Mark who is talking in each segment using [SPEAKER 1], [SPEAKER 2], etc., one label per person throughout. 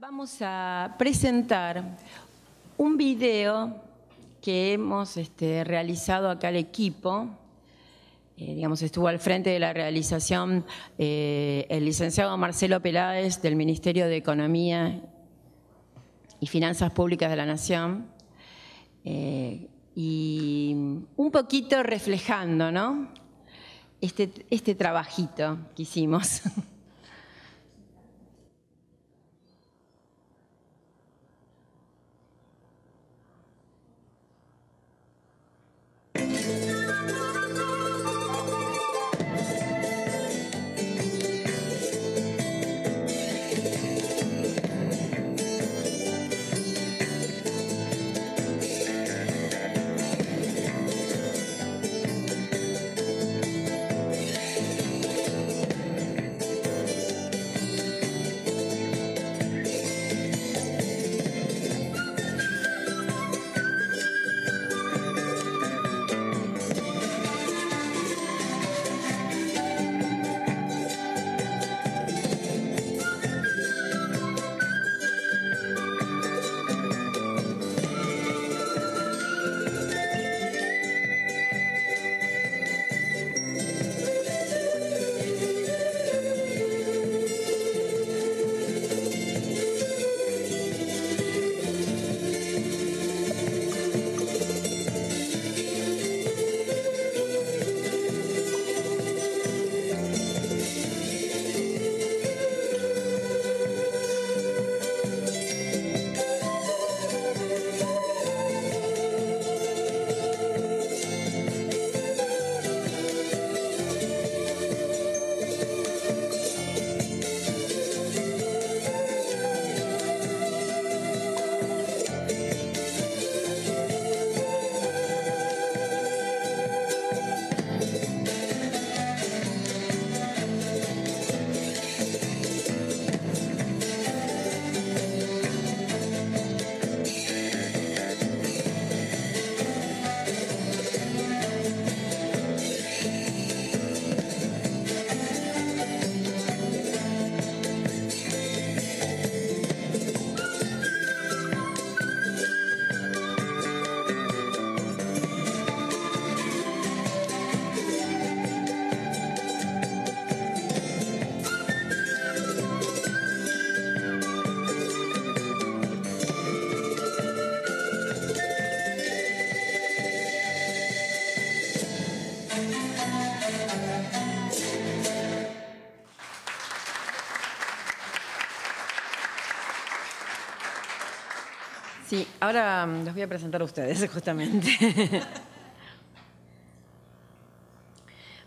[SPEAKER 1] Vamos a presentar un video que hemos este, realizado acá el equipo. Eh, digamos, estuvo al frente de la realización eh, el licenciado Marcelo Peláez del Ministerio de Economía y Finanzas Públicas de la Nación. Eh, y un poquito reflejando, ¿no? Este, este trabajito que hicimos. Sí, ahora mm, los voy a presentar a ustedes, justamente.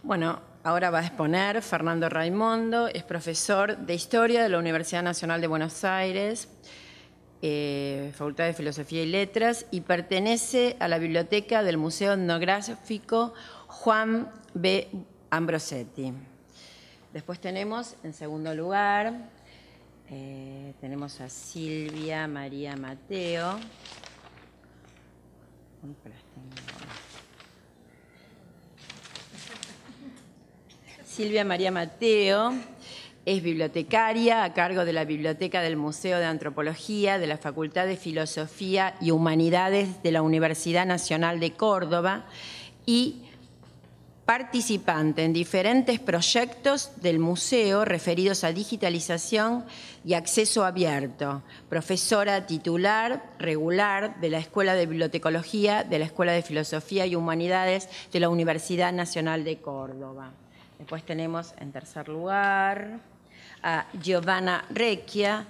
[SPEAKER 1] bueno, ahora va a exponer Fernando Raimondo, es profesor de Historia de la Universidad Nacional de Buenos Aires, eh, Facultad de Filosofía y Letras, y pertenece a la biblioteca del Museo Etnográfico Juan B. Ambrosetti. Después tenemos, en segundo lugar, eh, tenemos a Silvia María Mateo. Silvia María Mateo es bibliotecaria a cargo de la Biblioteca del Museo de Antropología de la Facultad de Filosofía y Humanidades de la Universidad Nacional de Córdoba y participante en diferentes proyectos del museo referidos a digitalización y acceso abierto, profesora titular regular de la Escuela de Bibliotecología de la Escuela de Filosofía y Humanidades de la Universidad Nacional de Córdoba. Después tenemos en tercer lugar a Giovanna Recchia,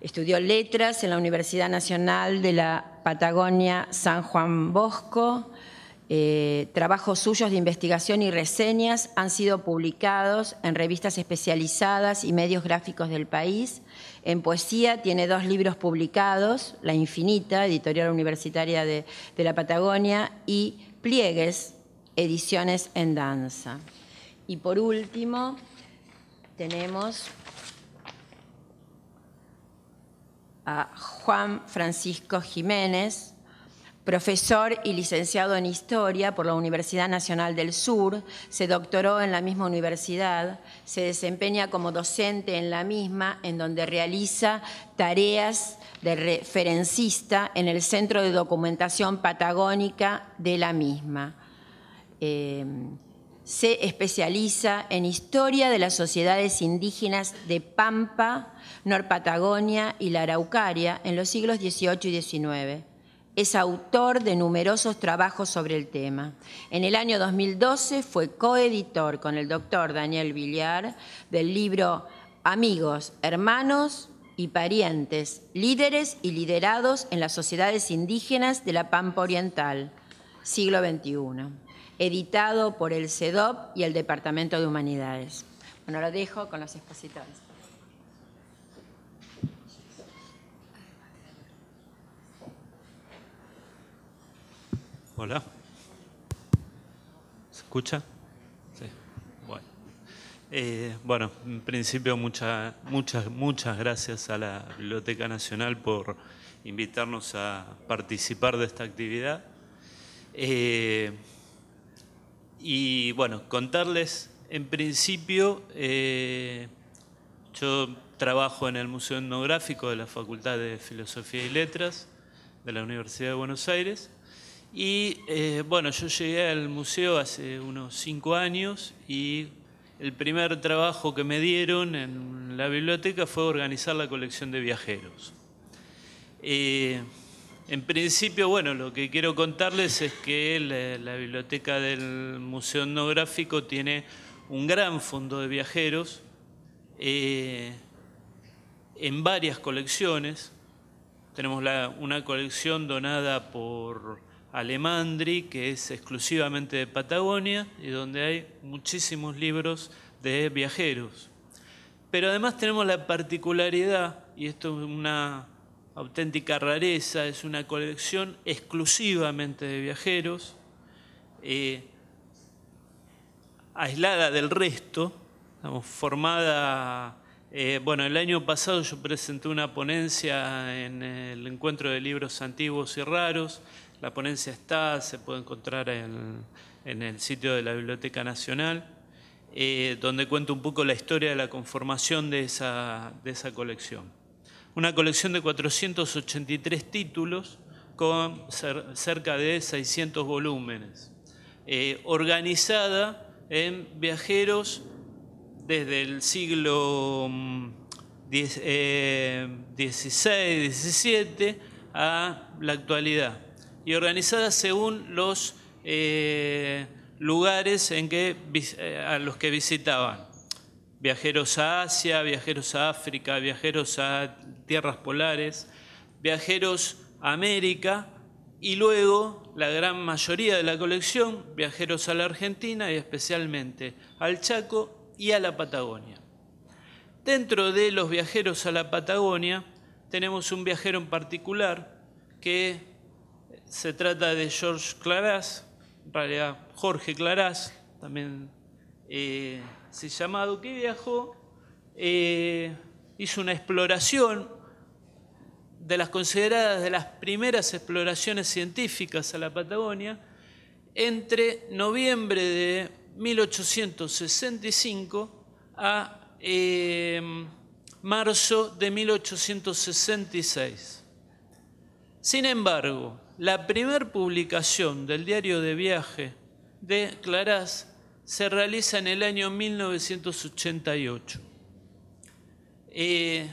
[SPEAKER 1] estudió letras en la Universidad Nacional de la Patagonia San Juan Bosco, eh, trabajos suyos de investigación y reseñas han sido publicados en revistas especializadas y medios gráficos del país. En poesía tiene dos libros publicados, La Infinita, editorial universitaria de, de la Patagonia, y Pliegues, ediciones en danza. Y por último, tenemos a Juan Francisco Jiménez, Profesor y licenciado en Historia por la Universidad Nacional del Sur, se doctoró en la misma universidad, se desempeña como docente en la misma, en donde realiza tareas de referencista en el Centro de Documentación Patagónica de la misma. Eh, se especializa en historia de las sociedades indígenas de Pampa, Norpatagonia y la Araucaria en los siglos XVIII y XIX es autor de numerosos trabajos sobre el tema. En el año 2012 fue coeditor con el doctor Daniel Villar del libro Amigos, Hermanos y Parientes, Líderes y Liderados en las Sociedades Indígenas de la Pampa Oriental, siglo XXI, editado por el CEDOP y el Departamento de Humanidades. Bueno, lo dejo con los expositores.
[SPEAKER 2] Hola. ¿Se escucha? Sí. Bueno. Eh, bueno, en principio muchas, muchas, muchas gracias a la Biblioteca Nacional por invitarnos a participar de esta actividad. Eh, y bueno, contarles, en principio, eh, yo trabajo en el Museo Etnográfico de la Facultad de Filosofía y Letras de la Universidad de Buenos Aires y eh, bueno, yo llegué al museo hace unos cinco años y el primer trabajo que me dieron en la biblioteca fue organizar la colección de viajeros. Eh, en principio, bueno, lo que quiero contarles es que la, biblioteca del Museo Etnográfico tiene un gran fondo de viajeros eh, en varias colecciones. Tenemos una colección donada por Alemandri, que es exclusivamente de Patagonia y donde hay muchísimos libros de viajeros. Pero además tenemos la particularidad, y esto es una auténtica rareza, es una colección exclusivamente de viajeros, eh, aislada del resto, formada, eh, bueno, el año pasado yo presenté una ponencia en el encuentro de libros antiguos y raros, la ponencia está, se puede encontrar en, el sitio de la Biblioteca Nacional, eh, donde cuento un poco la historia de la conformación de esa, colección. Una colección de 483 títulos con cerca de 600 volúmenes, eh, organizada en viajeros desde el siglo XVI, mm, XVII eh, a la actualidad y organizadas según los eh, lugares en que, eh, a los que visitaban. Viajeros a Asia, viajeros a África, viajeros a tierras polares, viajeros a América y luego la gran mayoría de la colección, viajeros a la Argentina y especialmente al Chaco y a la Patagonia. Dentro de los viajeros a la Patagonia tenemos un viajero en particular que se trata de George Claras, en realidad Jorge Claras, también eh, se llamado, que viajó, eh, hizo una exploración de las consideradas de las primeras exploraciones científicas a la Patagonia entre noviembre de 1865 a eh, marzo de 1866. Sin embargo, la primera publicación del diario de viaje de Clarás se realiza en el año 1988. Eh,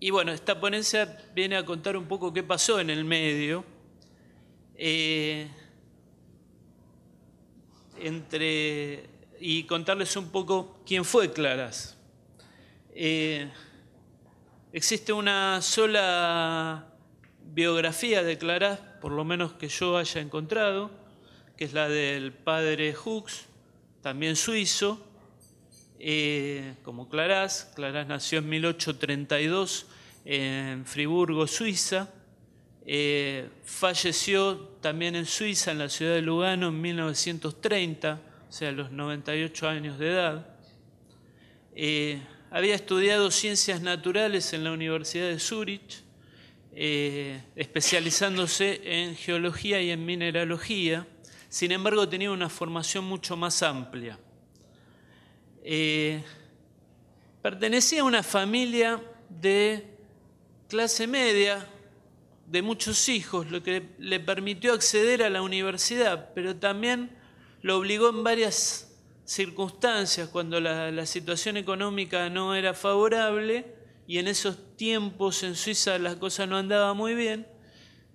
[SPEAKER 2] y bueno, esta ponencia viene a contar un poco qué pasó en el medio. Eh, entre, y contarles un poco quién fue Clarás. Eh, existe una sola biografía de Clarás, por lo menos que yo haya encontrado, que es la del padre Hux, también suizo, eh, como Clarás. Clarás nació en 1832 en Friburgo, Suiza. Eh, falleció también en Suiza, en la ciudad de Lugano, en 1930, o sea, a los 98 años de edad. Eh, había estudiado ciencias naturales en la Universidad de Zúrich eh, especializándose en geología y en mineralogía, sin embargo tenía una formación mucho más amplia. Eh, pertenecía a una familia de clase media, de muchos hijos, lo que le permitió acceder a la universidad, pero también lo obligó en varias circunstancias, cuando la, situación económica no era favorable y en esos tiempos en Suiza las cosas no andaban muy bien,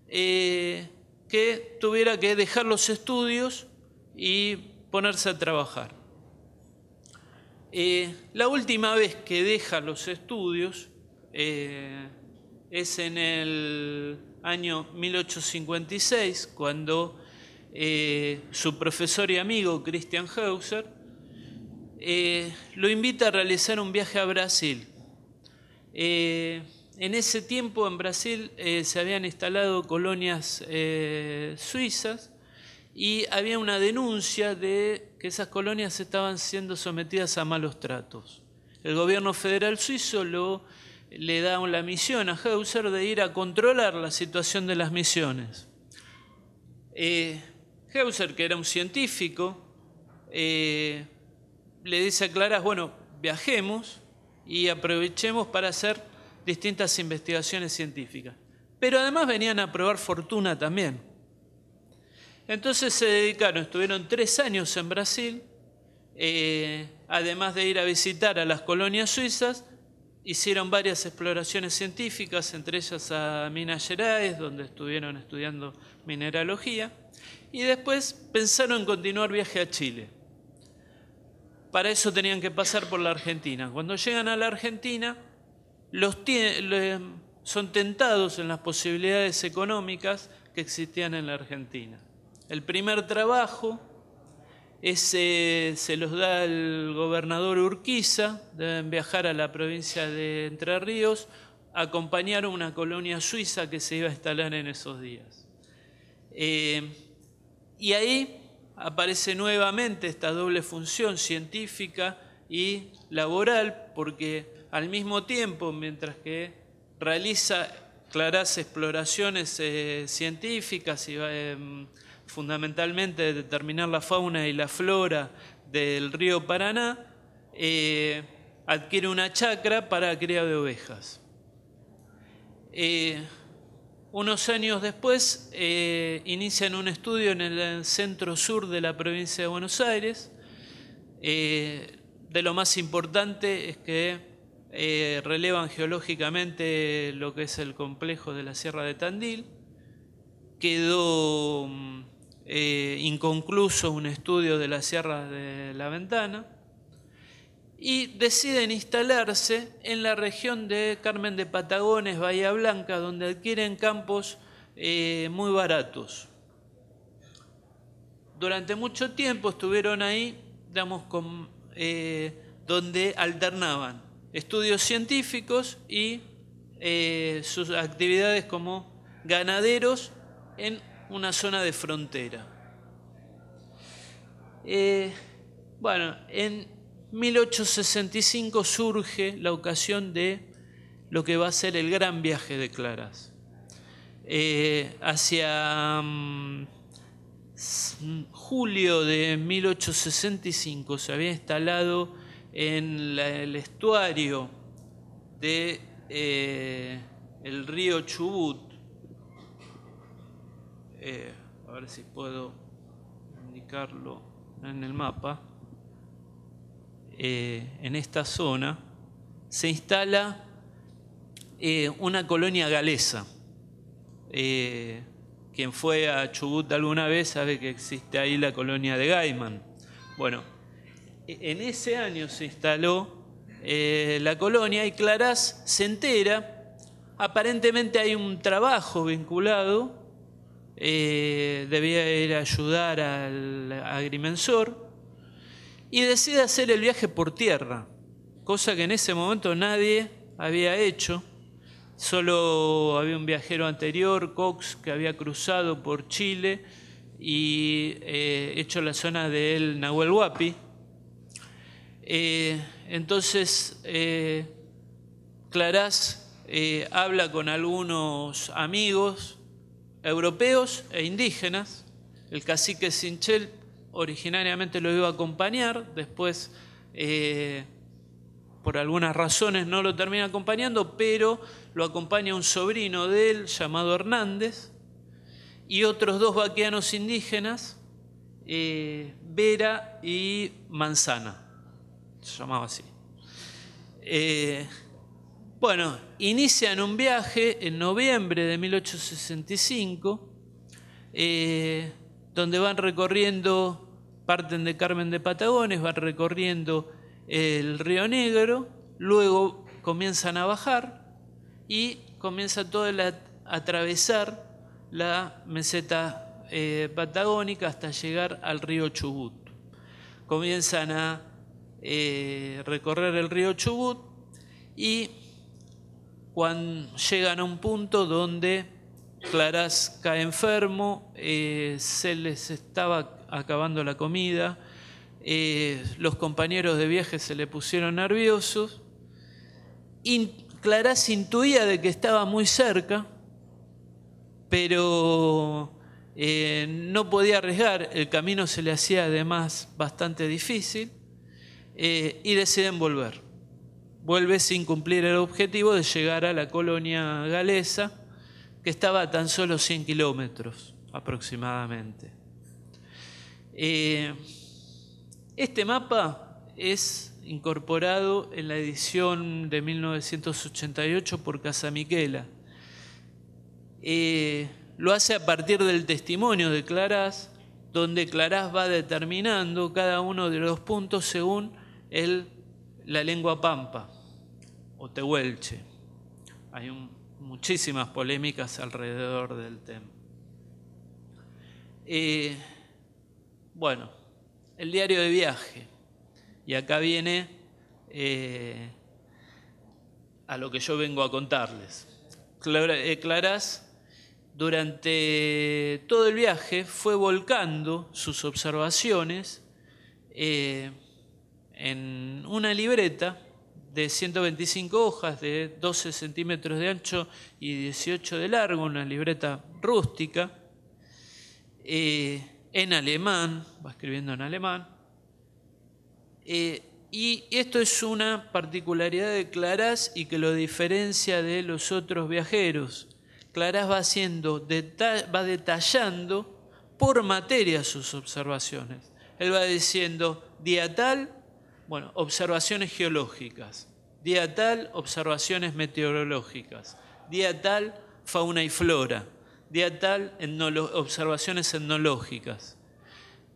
[SPEAKER 2] eh, que tuviera que dejar los estudios y ponerse a trabajar. Eh, la última vez que deja los estudios, eh, es en el año 1856, cuando su profesor y amigo Christian Hauser lo invita a realizar un viaje a Brasil. Eh, en ese tiempo en Brasil se habían instalado colonias suizas y había una denuncia de que esas colonias estaban siendo sometidas a malos tratos. El gobierno federal suizo le da la misión a Hauser de ir a controlar la situación de las misiones. Eh, que era un científico, eh, le dice a Claras, bueno, viajemos y aprovechemos para hacer distintas investigaciones científicas. Pero además venían a probar fortuna también. Entonces se dedicaron, estuvieron tres años en Brasil, eh, además de ir a visitar a las colonias suizas, Hicieron varias exploraciones científicas, entre ellas a Minas Gerais, donde estuvieron estudiando mineralogía, y después pensaron en continuar viaje a Chile. Para eso tenían que pasar por la Argentina. Cuando llegan a la Argentina, son tentados en las posibilidades económicas que existían en la Argentina. El primer trabajo ese se los da el gobernador Urquiza, deben viajar a la provincia de Entre Ríos, acompañar una colonia suiza que se iba a instalar en esos días. Eh, y ahí aparece nuevamente esta doble función científica y laboral, porque al mismo tiempo, mientras que realiza claras exploraciones eh, científicas y eh, fundamentalmente determinar la fauna y la flora del río Paraná, eh, adquiere una chacra para cría de ovejas. Eh, unos años después eh, inician un estudio en el centro sur de la provincia de Buenos Aires. de lo más importante es que relevan geológicamente lo que es el complejo de la Sierra de Tandil. Quedó mm, eh, inconcluso un estudio de las sierras de la ventana y deciden instalarse en la región de Carmen de Patagones, Bahía Blanca, donde adquieren campos eh, muy baratos. Durante mucho tiempo estuvieron ahí, digamos, eh, donde alternaban estudios científicos y sus actividades como ganaderos en una zona de frontera. Eh, bueno, en 1865 surge la ocasión de lo que va a ser el gran viaje de Claras. Eh, hacia mm, julio de 1865 se había instalado en el estuario de eh, el río Chubut eh, a ver si puedo indicarlo en el mapa, eh, en esta zona se instala eh, una colonia galesa. quien fue a Chubut alguna vez sabe que existe ahí la colonia de Gaiman. Bueno, en ese año se instaló la colonia y Clarás se entera, aparentemente hay un trabajo vinculado eh, debía ir a ayudar al agrimensor y decide hacer el viaje por tierra, cosa que en ese momento nadie había hecho. Solo había un viajero anterior, Cox, que había cruzado por Chile y eh, hecho la zona del Nahuel Huapi. Eh, entonces, Clarás eh, habla con algunos amigos europeos e indígenas. El cacique Sinchel originariamente lo iba a acompañar, después eh, por algunas razones no lo termina acompañando, pero lo acompaña un sobrino de él llamado Hernández y otros dos vaqueanos indígenas, eh, Vera y Manzana, se llamaba así. Eh, bueno, inician un viaje en noviembre de 1865, eh, donde van recorriendo, parten de Carmen de Patagones, van recorriendo el Río Negro, luego comienzan a bajar y comienza todo a atravesar la meseta eh, patagónica hasta llegar al río Chubut. Comienzan a eh, recorrer el río Chubut y cuando llegan a un punto donde Clarás cae enfermo, eh, se les estaba acabando la comida, eh, los compañeros de viaje se le pusieron nerviosos, y Clarás intuía de que estaba muy cerca, pero eh, no podía arriesgar, el camino se le hacía además bastante difícil, y deciden volver. Vuelve sin cumplir el objetivo de llegar a la colonia galesa, que estaba a tan solo 100 kilómetros aproximadamente. Eh, este mapa es incorporado en la edición de 1988 por Casamiquela. Eh, lo hace a partir del testimonio de Clarás, donde Clarás va determinando cada uno de los puntos según el la lengua pampa o tehuelche. Hay muchísimas polémicas alrededor del tema. Eh, bueno, el diario de viaje. Y acá viene eh, a lo que yo vengo a contarles. Eh, Clarás durante todo el viaje fue volcando sus observaciones en una libreta de 125 hojas, de 12 centímetros de ancho y 18 de largo, una libreta rústica, eh, en alemán, va escribiendo en alemán. Eh, y esto es una particularidad de Clarás y que lo diferencia de los otros viajeros. Clarás va, haciendo, va detallando por materia sus observaciones. Él va diciendo, día tal, bueno, observaciones geológicas. Día tal, observaciones meteorológicas. Día tal, fauna y flora. Día tal, observaciones etnológicas.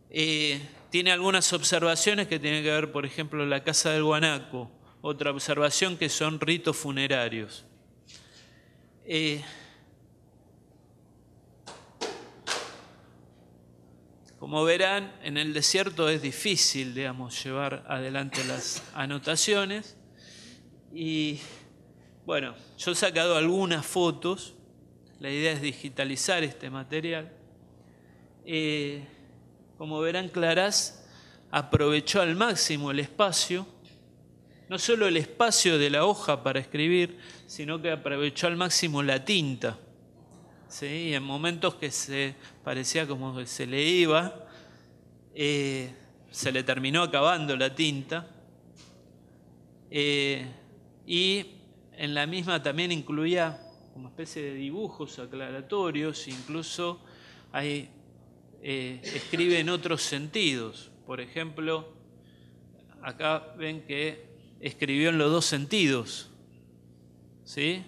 [SPEAKER 2] Eh, tiene algunas observaciones que tienen que ver, por ejemplo, la casa del guanaco. Otra observación que son ritos funerarios. Eh, Como verán, en el desierto es difícil, digamos, llevar adelante las anotaciones. Y bueno, yo he sacado algunas fotos. La idea es digitalizar este material. Eh, como verán, Clarás aprovechó al máximo el espacio, no solo el espacio de la hoja para escribir, sino que aprovechó al máximo la tinta. ¿sí? en momentos que se parecía como que se le iba, eh, se le terminó acabando la tinta, eh, y en la misma también incluía como especie de dibujos aclaratorios, incluso hay, eh, escribe en otros sentidos. Por ejemplo, acá ven que escribió en los dos sentidos. ¿Sí?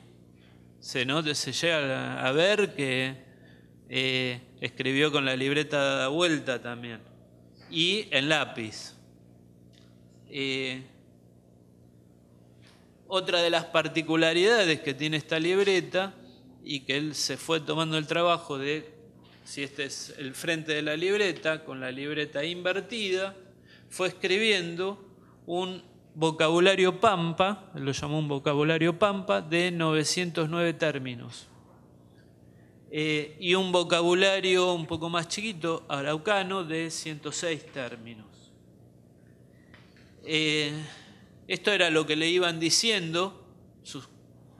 [SPEAKER 2] se, se llega a ver que eh, escribió con la libreta de vuelta también y en lápiz. Eh, otra de las particularidades que tiene esta libreta y que él se fue tomando el trabajo de, si este es el frente de la libreta, con la libreta invertida, fue escribiendo un vocabulario pampa, lo llamó un vocabulario pampa, de 909 términos. Eh, y un vocabulario un poco más chiquito, araucano, de 106 términos. Eh, esto era lo que le iban diciendo sus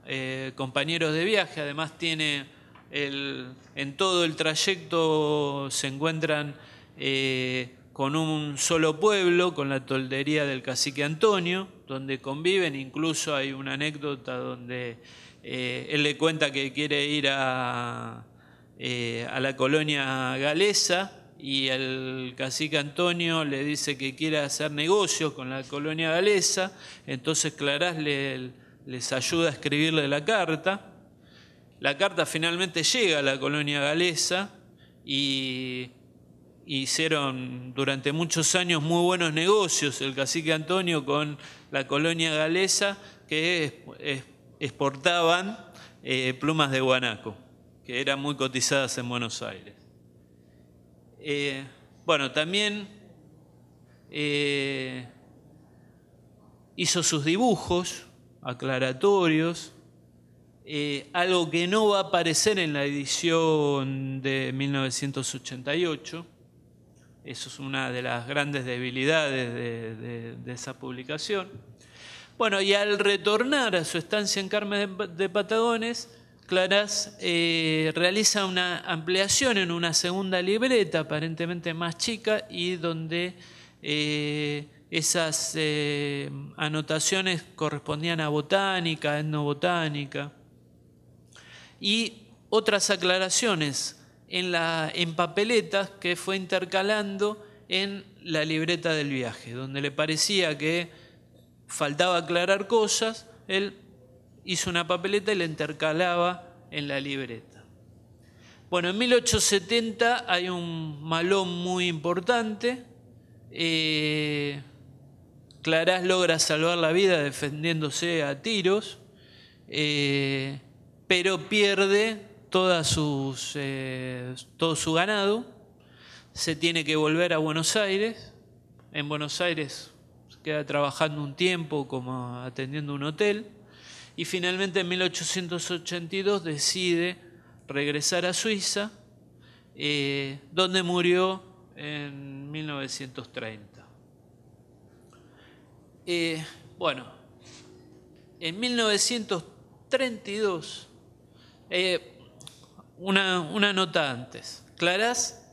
[SPEAKER 2] eh, compañeros de viaje, además tiene en todo el trayecto se encuentran eh, con un solo pueblo, con la toldería del cacique Antonio, donde conviven, incluso hay una anécdota donde eh, él le cuenta que quiere ir a, a la colonia galesa y el cacique Antonio le dice que quiere hacer negocios con la colonia galesa, entonces Clarás les ayuda a escribirle la carta. La carta finalmente llega a la colonia galesa y hicieron durante muchos años muy buenos negocios el cacique Antonio con la colonia galesa que exportaban eh, plumas de guanaco, que eran muy cotizadas en Buenos Aires. Eh, bueno, también eh, hizo sus dibujos aclaratorios, eh, algo que no va a aparecer en la edición de 1988. Eso es una de las grandes debilidades de esa publicación. Bueno, y al retornar a su estancia en Carmen de Patagones, Clarás eh, realiza una ampliación en una segunda libreta, aparentemente más chica, y donde eh, esas eh, anotaciones correspondían a botánica, etnobotánica, y otras aclaraciones en, en papeletas que fue intercalando en la libreta del viaje, donde le parecía que faltaba aclarar cosas, él hizo una papeleta y la intercalaba en la libreta. Bueno, en 1870 hay un malón muy importante. Eh, Clarás logra salvar la vida defendiéndose a tiros, eh, pero pierde eh, todo su ganado. Se tiene que volver a Buenos Aires. En Buenos Aires queda trabajando un tiempo como atendiendo un hotel y finalmente en 1882 decide regresar a Suiza, eh, donde murió en 1930. Eh, bueno, en 1932, eh, una, una, nota antes, Clarás,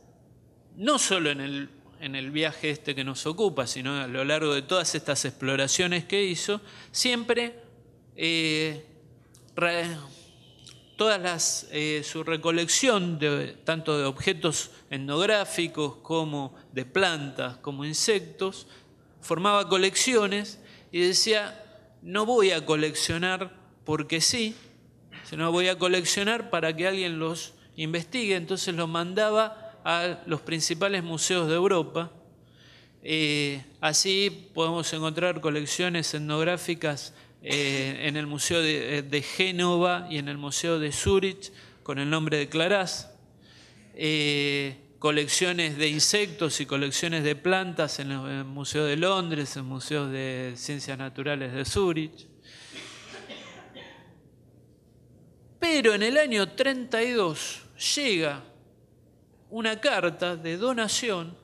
[SPEAKER 2] no solo en el, en el viaje este que nos ocupa, sino a lo largo de todas estas exploraciones que hizo, siempre eh, todas eh, su recolección de, tanto de objetos etnográficos como de plantas, como insectos, formaba colecciones y decía, no voy a coleccionar porque sí, sino voy a coleccionar para que alguien los investigue, entonces los mandaba a los principales museos de Europa. Eh, así podemos encontrar colecciones etnográficas eh, en el Museo de, de, Génova y en el Museo de Zurich con el nombre de Clarás, eh, colecciones de insectos y colecciones de plantas en el Museo de Londres, en el Museo de Ciencias Naturales de Zurich. Pero en el año 32 llega una carta de donación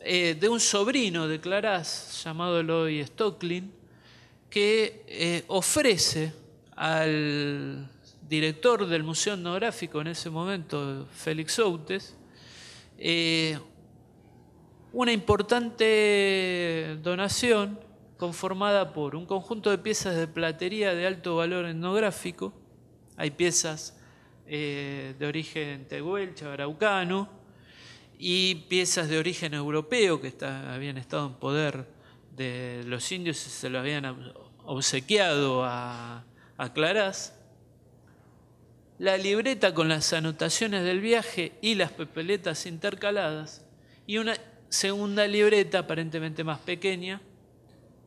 [SPEAKER 2] eh, de un sobrino de Clarás llamado Eloy Stocklin, que eh, ofrece al director del Museo Etnográfico en ese momento, Félix Outes, eh, una importante donación conformada por un conjunto de piezas de platería de alto valor etnográfico. Hay piezas eh, de origen tehuelche, araucano, y piezas de origen europeo que habían estado en poder los indios se lo habían obsequiado a, a Clarás. La libreta con las anotaciones del viaje y las pepeletas intercaladas. Y una segunda libreta, aparentemente más pequeña,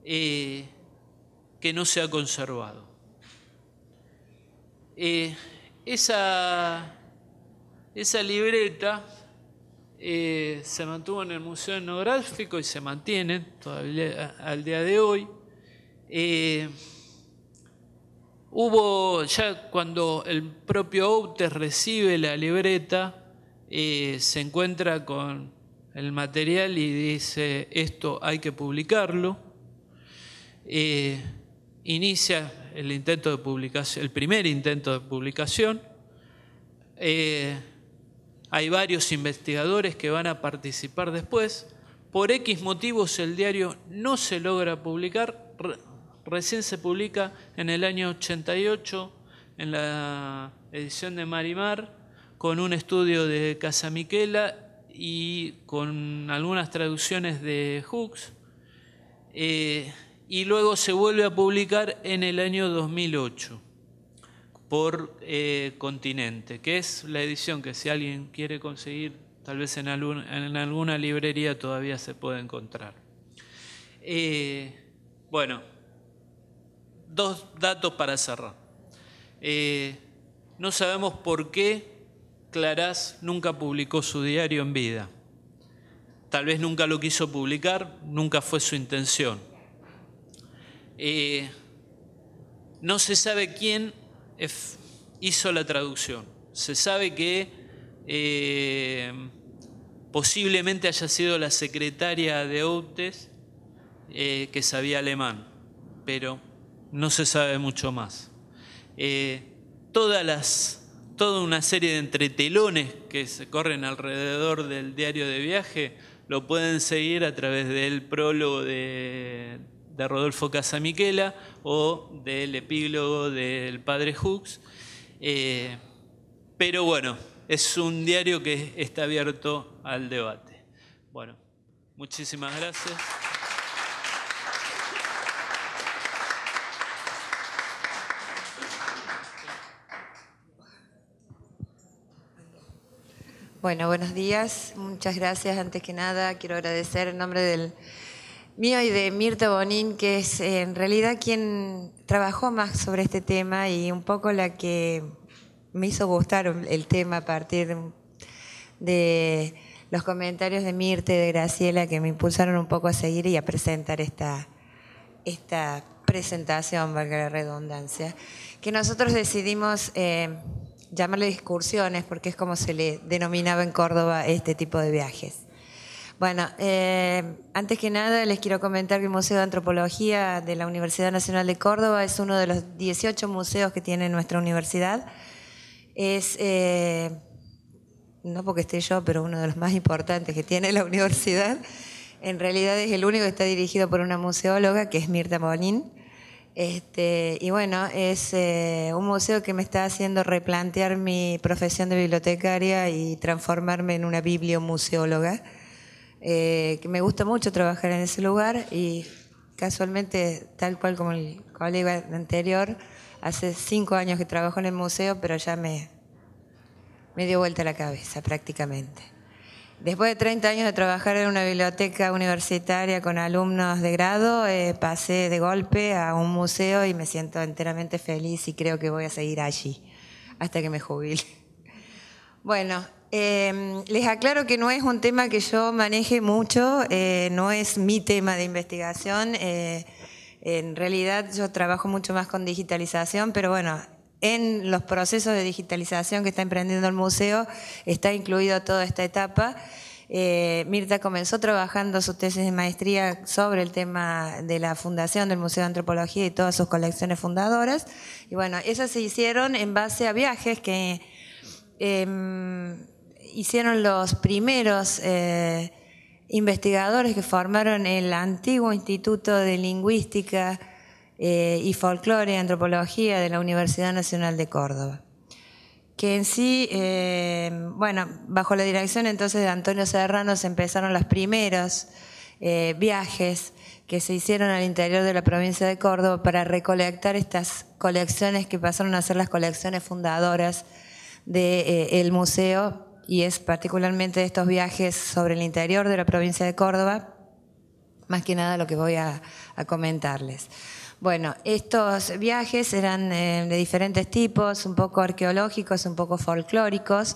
[SPEAKER 2] eh, que no se ha conservado. Eh, esa, esa libreta eh, se mantuvo en el Museo Etnográfico y se mantiene al día de hoy. Eh, hubo, ya cuando el propio Outes recibe la libreta, eh, se encuentra con el material y dice, esto hay que publicarlo. inicia el intento de publicación, el primer intento de publicación. Hay varios investigadores que van a participar después. Por X motivos el diario no se logra publicar. Recién se publica en el año 88 en la edición de Marimar con un estudio de Casamiquela y con algunas traducciones de Hooks. Eh, y luego se vuelve a publicar en el año 2008 por eh, Continente, que es la edición que si alguien quiere conseguir, tal vez en, alguna librería todavía se puede encontrar. Eh, bueno, dos datos para cerrar. Eh, no sabemos por qué Clarás nunca publicó su diario en vida. Tal vez nunca lo quiso publicar, nunca fue su intención. no se sabe quién hizo la traducción. Se sabe que eh, posiblemente haya sido la secretaria de Outes eh, que sabía alemán, pero no se sabe mucho más. Eh, todas las, toda una serie de entretelones que se corren alrededor del diario de viaje lo pueden seguir a través del prólogo de, de Rodolfo Casamiquela o del epílogo del padre Hooks. Eh, pero bueno, es un diario que está abierto al debate. Bueno, muchísimas gracias.
[SPEAKER 3] Bueno, buenos días. Muchas gracias. Antes que nada, quiero agradecer en nombre del mío y de Mirta Bonín, que es en realidad quien trabajó más sobre este tema y un poco la que me hizo gustar el tema a partir de los comentarios de Mirta y de Graciela que me impulsaron un poco a seguir y a presentar esta, esta presentación, valga la redundancia, que nosotros decidimos eh, llamarle excursiones porque es como se le denominaba en Córdoba este tipo de viajes. Bueno, eh, antes que nada les quiero comentar que el Museo de Antropología de la Universidad Nacional de Córdoba es uno de los 18 museos que tiene nuestra universidad. Es, eh, no porque esté yo, pero uno de los más importantes que tiene la universidad. En realidad es el único que está dirigido por una museóloga, que es Mirta Molín. Este, y bueno, es eh, un museo que me está haciendo replantear mi profesión de bibliotecaria y transformarme en una bibliomuseóloga eh, que me gusta mucho trabajar en ese lugar y casualmente, tal cual como el colega anterior, hace cinco años que trabajo en el museo, pero ya me, me dio vuelta la cabeza prácticamente. Después de 30 años de trabajar en una biblioteca universitaria con alumnos de grado, eh, pasé de golpe a un museo y me siento enteramente feliz y creo que voy a seguir allí hasta que me jubile. Bueno, Em, les aclaro que no es un tema que yo maneje mucho, eh, no es mi tema de investigación. Eh, en realidad yo trabajo mucho más con digitalización, pero bueno, en los procesos de digitalización que está emprendiendo el museo está incluido toda esta etapa. Eh, Mirta comenzó trabajando su tesis de maestría sobre el tema de la fundación del Museo de Antropología y todas sus colecciones fundadoras. Y bueno, esas se hicieron en base a viajes que em, hicieron los primeros eh, investigadores que formaron el antiguo Instituto de Lingüística eh, y Folclore y Antropología de la Universidad Nacional de Córdoba. Que en sí, eh, bueno, bajo la dirección entonces de Antonio Serrano se empezaron los primeros viajes que se hicieron al interior de la provincia de Córdoba para recolectar estas colecciones que pasaron a ser las colecciones fundadoras del museo y es particularmente estos viajes sobre el interior de la provincia de Córdoba, más que nada lo que voy a, comentarles. Bueno, estos viajes eran eh, de diferentes tipos, un poco arqueológicos, un poco folclóricos.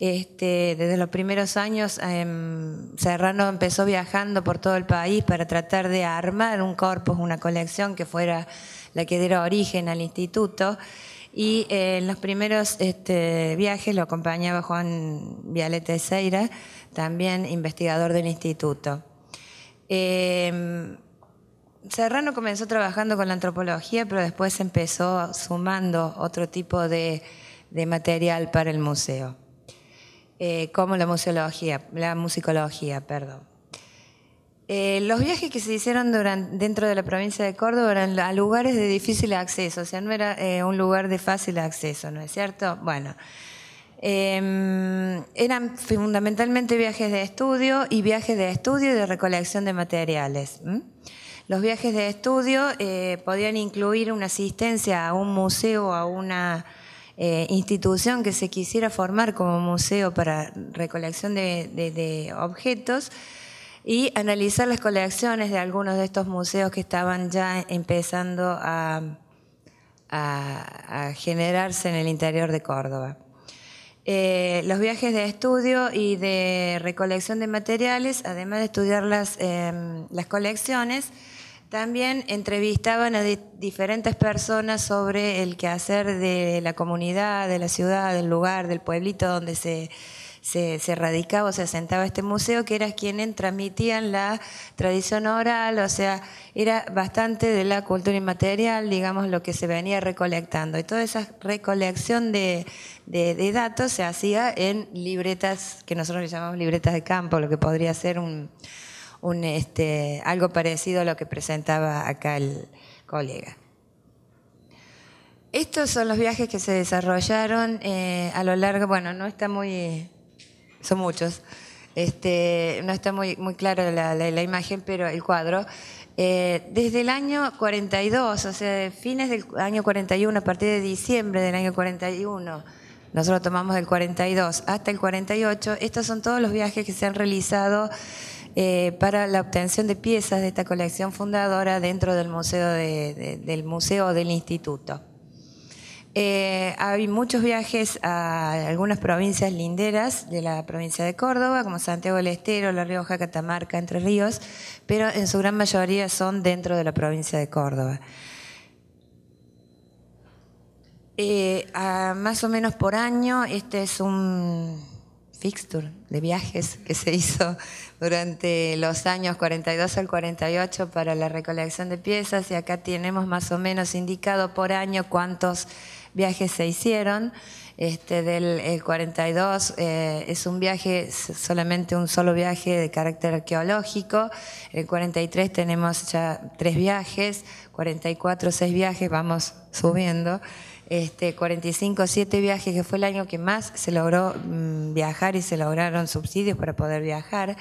[SPEAKER 3] Este, desde los primeros años em, Serrano empezó viajando por todo el país para tratar de armar un corpus, una colección que fuera la que diera origen al instituto. Y eh, en los primeros este, viajes lo acompañaba Juan Vialete Seira, también investigador del instituto. Em, Serrano comenzó trabajando con la antropología, pero después empezó sumando otro tipo de, material para el museo, eh, como la museología, la musicología, perdón. Eh, los viajes que se hicieron dentro de la provincia de Córdoba eran a lugares de difícil acceso, o sea, no era eh, un lugar de fácil acceso, ¿no es cierto? Bueno, em, eran fundamentalmente viajes de estudio y viajes de estudio y de recolección de materiales. Los viajes de estudio eh, podían incluir una asistencia a un museo, a una institución que se quisiera formar como museo para recolección de objetos, y analizar las colecciones de algunos de estos museos que estaban ya empezando a, generarse en el interior de Córdoba. Eh, los viajes de estudio y de recolección de materiales, además de estudiar las, em, las colecciones, también entrevistaban a diferentes personas sobre el quehacer de la comunidad, de la ciudad, del lugar, del pueblito donde se, se, radicaba o se asentaba este museo, que era quienes transmitían la tradición oral, o sea, era bastante de la cultura inmaterial, digamos, lo que se venía recolectando. Y toda esa recolección de, datos se hacía en libretas, que nosotros le llamamos libretas de campo, lo que podría ser un, este, algo parecido a lo que presentaba acá el colega. Estos son los viajes que se desarrollaron eh, a lo largo, bueno, no está muy son muchos. Este, no está muy, muy clara la, imagen, pero el cuadro. Eh, desde el año 42, o sea, fines del año 41, a partir de diciembre del año 41, nosotros tomamos del 42 hasta el 48, estos son todos los viajes que se han realizado eh, para la obtención de piezas de esta colección fundadora dentro del museo, del museo del instituto. Eh, hay muchos viajes a algunas provincias linderas de la provincia de Córdoba, como Santiago del Estero, La Rioja, Catamarca, Entre Ríos, pero en su gran mayoría son dentro de la provincia de Córdoba. Eh, más o menos por año, este es un fixture de viajes que se hizo durante los años 42 al 48 para la recolección de piezas y acá tenemos más o menos indicado por año cuántos viajes se hicieron. Este, del 42 eh, es un viaje, solamente un solo viaje de carácter arqueológico. El 43 tenemos ya tres viajes, 44 seis viajes, vamos subiendo. Este, 45 siete viajes, que fue el año que más se logró mm, viajar y se lograron subsidios para poder viajar.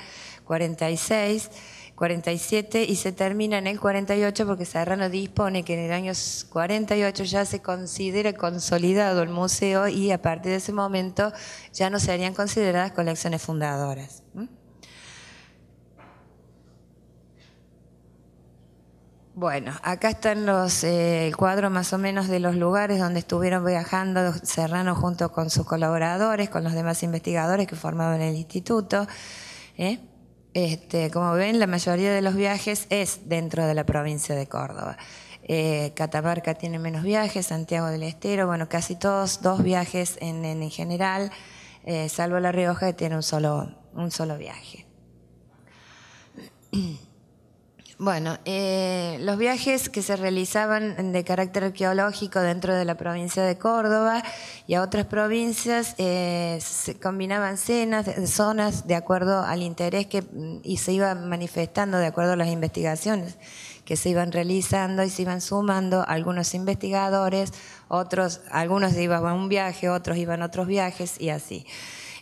[SPEAKER 3] 46 47 y se termina en el 48 porque Serrano dispone que en el año 48 ya se considera consolidado el museo y a partir de ese momento ya no serían consideradas colecciones fundadoras. Bueno, acá están los eh, cuadros más o menos de los lugares donde estuvieron viajando Serrano junto con sus colaboradores, con los demás investigadores que formaban el instituto. ¿eh? Este, como ven, la mayoría de los viajes es dentro de la provincia de Córdoba. Eh, Catamarca tiene menos viajes, Santiago del Estero, bueno, casi todos dos viajes en, general, eh, salvo La Rioja que tiene un solo, un solo viaje. Bueno, eh, los viajes que se realizaban de carácter arqueológico dentro de la provincia de Córdoba y a otras provincias eh, se combinaban cenas, zonas de acuerdo al interés que y se iba manifestando de acuerdo a las investigaciones que se iban realizando y se iban sumando algunos investigadores, otros, algunos iban a un viaje, otros iban a otros viajes y así.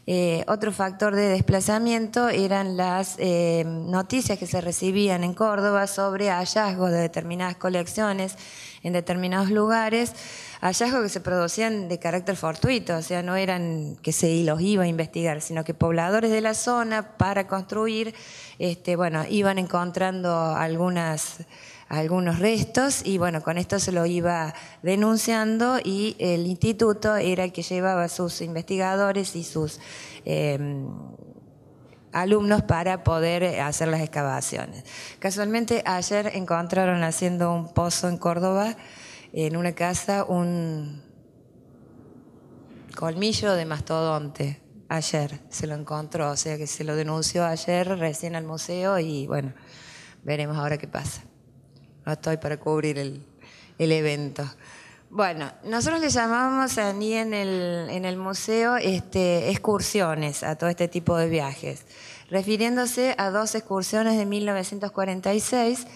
[SPEAKER 3] Eh, otro factor de desplazamiento eran las eh, noticias que se recibían en Córdoba sobre hallazgos de determinadas colecciones en determinados lugares, hallazgos que se producían de carácter fortuito, o sea, no eran que se los iba a investigar, sino que pobladores de la zona para construir, este, bueno, iban encontrando algunas algunos restos y bueno, con esto se lo iba denunciando y el instituto era el que llevaba a sus investigadores y sus em, alumnos para poder hacer las excavaciones. Casualmente ayer encontraron haciendo un pozo en Córdoba, en una casa, un colmillo de mastodonte. Ayer se lo encontró, o sea que se lo denunció ayer recién al museo y bueno, veremos ahora qué pasa. No estoy para cubrir el, el evento. Bueno, nosotros le llamamos allí en el, en el museo este, excursiones a todo este tipo de viajes, refiriéndose a dos excursiones de 1946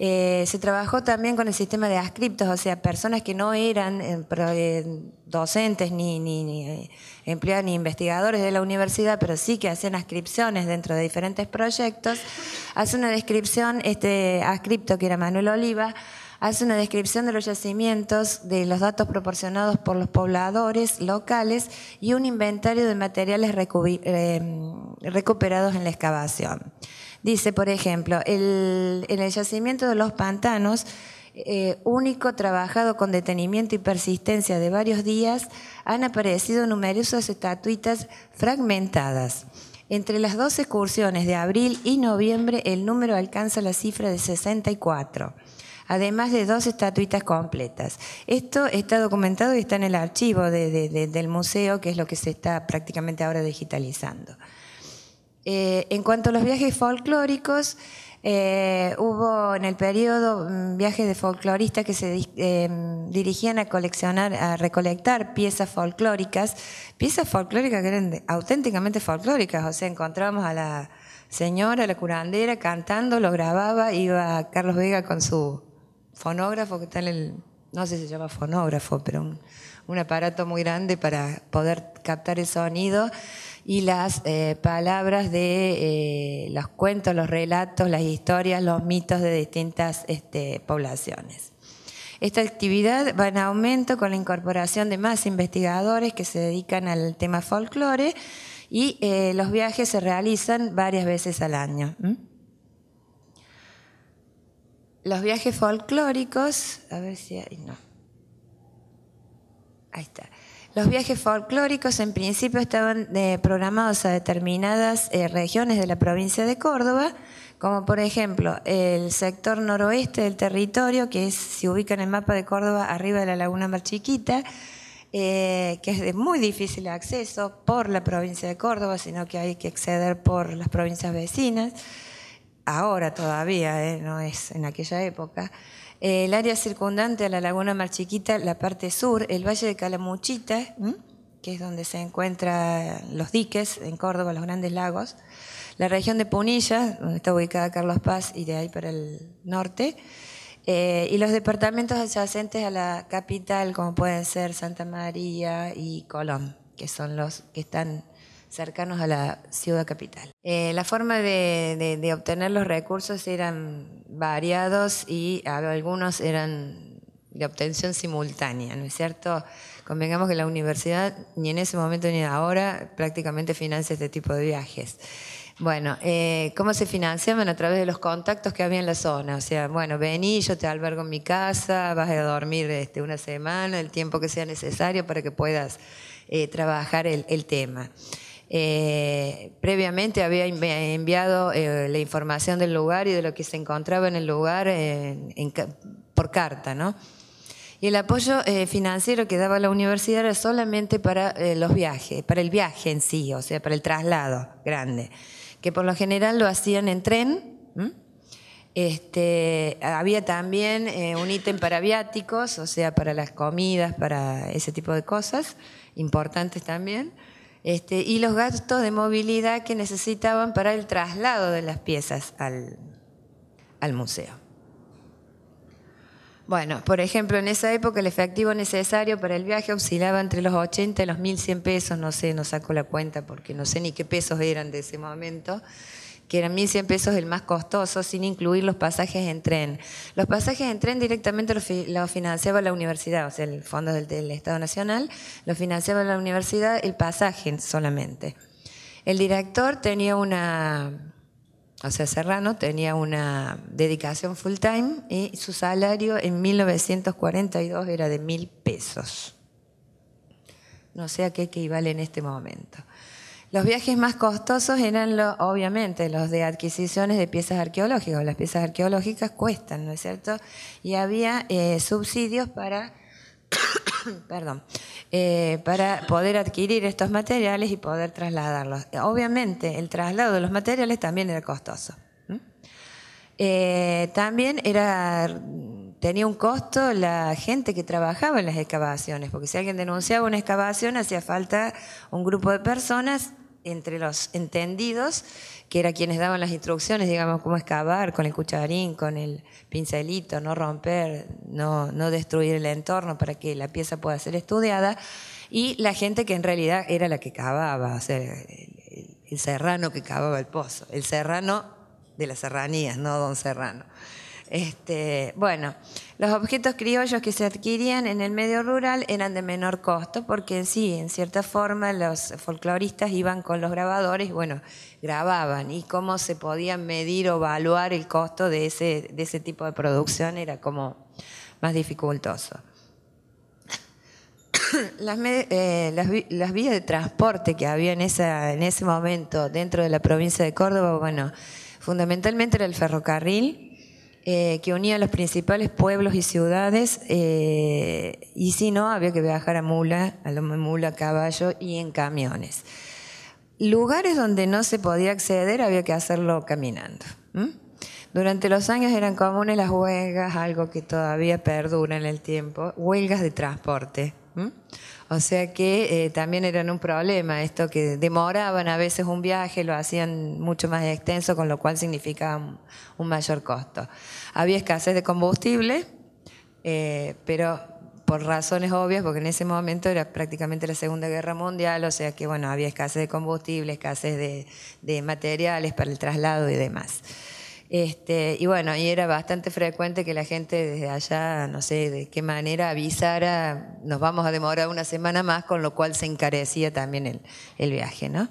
[SPEAKER 3] eh, se trabajó también con el sistema de ascriptos, o sea, personas que no eran eh, eh, docentes ni, empleados ni investigadores de la universidad, pero sí que hacían ascripciones dentro de diferentes proyectos. Hace una descripción, este ascripto que era Manuel Oliva, hace una descripción de los yacimientos, de los datos proporcionados por los pobladores locales y un inventario de materiales recuperados en la excavación. Dice, por ejemplo, en el yacimiento de los pantanos, eh, único trabajado con detenimiento y persistencia de varios días, han aparecido numerosas estatuitas fragmentadas. Entre las dos excursiones de abril y noviembre, el número alcanza la cifra de 64 además de dos estatuitas completas. Esto está documentado y está en el archivo del museo, que es lo que se está prácticamente ahora digitalizando. Eh, en cuanto a los viajes folclóricos, eh, hubo en el periodo mm, viajes de folcloristas que se eh, dirigían a coleccionar, a recolectar piezas folclóricas, piezas folclóricas que eran auténticamente folclóricas, o sea, encontrábamos a la señora, la curandera, cantando, lo grababa, iba Carlos Vega con su fonógrafo, que tal el, no sé si se llama fonógrafo, pero un, un aparato muy grande para poder captar el sonido y las eh, palabras de eh, los cuentos, los relatos, las historias, los mitos de distintas este, poblaciones. Esta actividad va en aumento con la incorporación de más investigadores que se dedican al tema folclore y eh, los viajes se realizan varias veces al año. Los viajes folclóricos, a ver si hay, no. Ahí está. Los viajes folclóricos en principio estaban eh, programados a determinadas eh, regiones de la provincia de Córdoba, como por ejemplo el sector noroeste del territorio, que se ubica en el mapa de Córdoba arriba de la Laguna Mar Chiquita, eh, que es de muy difícil acceso por la provincia de Córdoba, sino que hay que acceder por las provincias vecinas. Ahora todavía, no es en aquella época. Eh, el área circundante a la laguna Mar Chiquita, la parte sur, el valle de Calamuchita, que es donde se encuentran los diques en Córdoba, los grandes lagos, la región de Punilla, donde está ubicada Carlos Paz y de ahí para el norte, eh, y los departamentos adyacentes a la capital, como pueden ser Santa María y Colón, que son los que están cercanos a la ciudad capital. Eh, la forma de, obtener los recursos eran variados y algunos eran de obtención simultánea, ¿no es cierto? Convengamos que la universidad ni en ese momento ni ahora prácticamente financia este tipo de viajes. Bueno, eh, ¿cómo se financiaban? A través de los contactos que había en la zona. O sea, bueno, vení, yo te albergo en mi casa, vas a dormir este, una semana, el tiempo que sea necesario para que puedas eh, trabajar el tema. Eh, previamente había enviado eh, la información del lugar y de lo que se encontraba en el lugar por carta, ¿no? Y el apoyo eh, financiero que daba la universidad era solamente para los viajes, para el viaje en sí, o sea, para el traslado grande, que por lo general lo hacían en tren. Este, había también un ítem para viáticos, o sea, para las comidas, para ese tipo de cosas, importantes también. Este, y los gastos de movilidad que necesitaban para el traslado de las piezas al, al museo. Bueno, por ejemplo, en esa época el efectivo necesario para el viaje oscilaba entre los 80 y los 1.100 pesos, no sé, no saco la cuenta porque no sé ni qué pesos eran de ese momento que eran 1.100 pesos el más costoso, sin incluir los pasajes en tren. Los pasajes en tren directamente los financiaba la universidad, o sea, el fondo del, Estado Nacional, lo financiaba la universidad el pasaje solamente. El director tenía una, o sea, Serrano tenía una dedicación full time y su salario en 1942 era de mil pesos. No sé a qué equivale en este momento. Los viajes más costosos eran, obviamente, los de adquisiciones de piezas arqueológicas. Las piezas arqueológicas cuestan, ¿no es cierto? Y había eh, subsidios para, perdón, eh, para poder adquirir estos materiales y poder trasladarlos. Obviamente, el traslado de los materiales también era costoso. Eh, también era tenía un costo la gente que trabajaba en las excavaciones, porque si alguien denunciaba una excavación hacía falta un grupo de personas entre los entendidos, que eran quienes daban las instrucciones, digamos, cómo excavar con el cucharín, con el pincelito, no romper, no, no destruir el entorno para que la pieza pueda ser estudiada, y la gente que en realidad era la que cavaba, o sea, el serrano que cavaba el pozo, el serrano de las serranías, no don serrano. Este, bueno, los objetos criollos que se adquirían en el medio rural eran de menor costo porque sí, en cierta forma los folcloristas iban con los grabadores y bueno, grababan y cómo se podía medir o evaluar el costo de ese, de ese tipo de producción era como más dificultoso. Las, eh, las, vías de transporte que había en, en ese momento dentro de la provincia de Córdoba, bueno, fundamentalmente era el ferrocarril, eh, que unía los principales pueblos y ciudades, eh, y si no, había que viajar a mula, a lo mula, a caballo y en camiones. Lugares donde no se podía acceder había que hacerlo caminando. Durante los años eran comunes las huelgas, algo que todavía perdura en el tiempo, huelgas de transporte. O sea que eh, también eran un problema, esto que demoraban a veces un viaje, lo hacían mucho más extenso, con lo cual significaba un mayor costo. Había escasez de combustible, eh, pero por razones obvias, porque en ese momento era prácticamente la Segunda Guerra Mundial, o sea que bueno, había escasez de combustible, escasez de materiales para el traslado y demás. Este, y bueno, y era bastante frecuente que la gente desde allá, no sé de qué manera, avisara, nos vamos a demorar una semana más, con lo cual se encarecía también el, viaje, ¿no?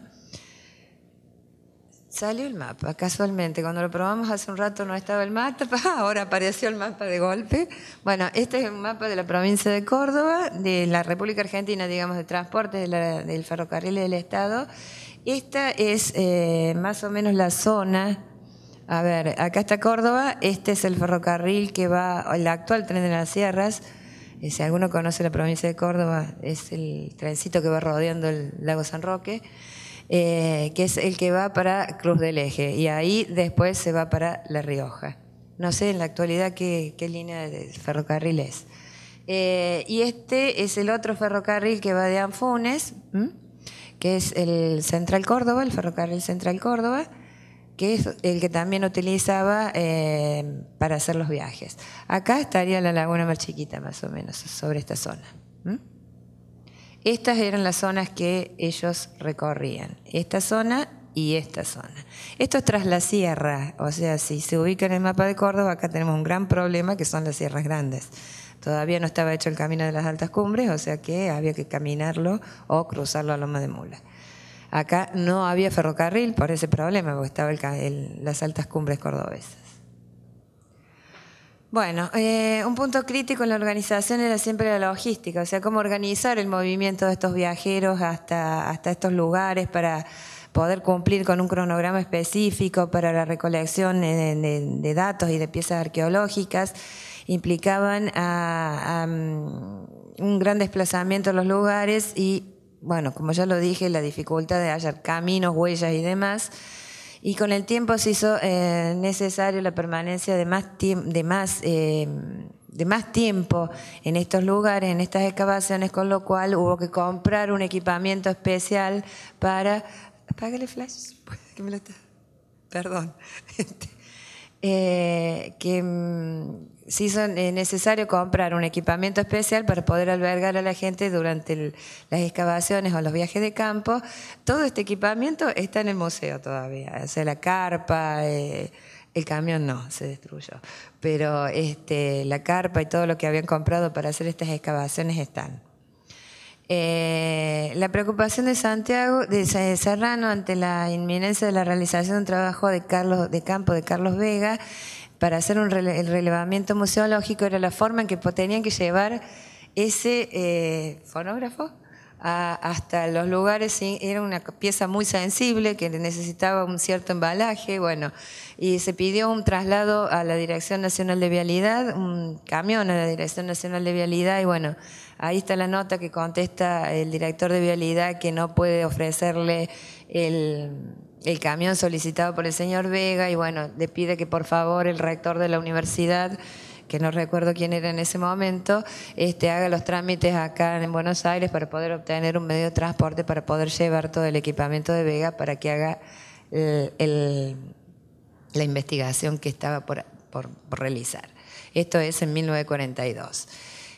[SPEAKER 3] Salió el mapa, casualmente. Cuando lo probamos hace un rato no estaba el mapa, ahora apareció el mapa de golpe. Bueno, este es un mapa de la provincia de Córdoba, de la República Argentina, digamos, de transporte del ferrocarril del Estado. Esta es eh, más o menos la zona a ver, acá está Córdoba, este es el ferrocarril que va, el actual tren de las sierras, eh, si alguno conoce la provincia de Córdoba, es el trencito que va rodeando el lago San Roque, eh, que es el que va para Cruz del Eje, y ahí después se va para La Rioja. No sé en la actualidad qué, línea de ferrocarril es. Eh, y este es el otro ferrocarril que va de Anfunes, que es el Central Córdoba, el ferrocarril Central Córdoba, que es el que también utilizaba eh, para hacer los viajes. Acá estaría la laguna más chiquita, más o menos, sobre esta zona. Estas eran las zonas que ellos recorrían, esta zona y esta zona. Esto es tras la sierra, o sea, si se ubica en el mapa de Córdoba, acá tenemos un gran problema que son las sierras grandes. Todavía no estaba hecho el camino de las altas cumbres, o sea que había que caminarlo o cruzarlo a Loma de Mula. Acá no había ferrocarril por ese problema, porque estaba el, las altas cumbres cordobesas. Bueno, eh, un punto crítico en la organización era siempre la logística, o sea, cómo organizar el movimiento de estos viajeros hasta, hasta estos lugares para poder cumplir con un cronograma específico para la recolección de, datos y de piezas arqueológicas, implicaban mm, un gran desplazamiento en los lugares y bueno, como ya lo dije, la dificultad de hallar caminos, huellas y demás. Y con el tiempo se hizo eh, necesario la permanencia eh, de más tiempo en estos lugares, en estas excavaciones, con lo cual hubo que comprar un equipamiento especial para... Apágale flash, que me lo está... Perdón. Este, eh, que mm, se hizo eh, necesario comprar un equipamiento especial para poder albergar a la gente durante las excavaciones o los viajes de campo. Todo este equipamiento está en el museo todavía, o sea, la carpa, eh, el camión no, se destruyó, pero este, la carpa y todo lo que habían comprado para hacer estas excavaciones están. Eh, la preocupación de Santiago, de Serrano, ante la inminencia de la realización de un trabajo de, Carlos, de campo de Carlos Vega, para hacer un el relevamiento museológico era la forma en que tenían que llevar ese eh, fonógrafo hasta los lugares. Era una pieza muy sensible que necesitaba un cierto embalaje, bueno, y se pidió un traslado a la Dirección Nacional de Vialidad, un camión a la Dirección Nacional de Vialidad, y bueno, ahí está la nota que contesta el director de Vialidad que no puede ofrecerle el, el camión solicitado por el señor Vega y bueno, le pide que por favor el rector de la universidad que no recuerdo quién era en ese momento, este, haga los trámites acá en Buenos Aires para poder obtener un medio de transporte para poder llevar todo el equipamiento de Vega para que haga el, la investigación que estaba por, por realizar. Esto es en 1942.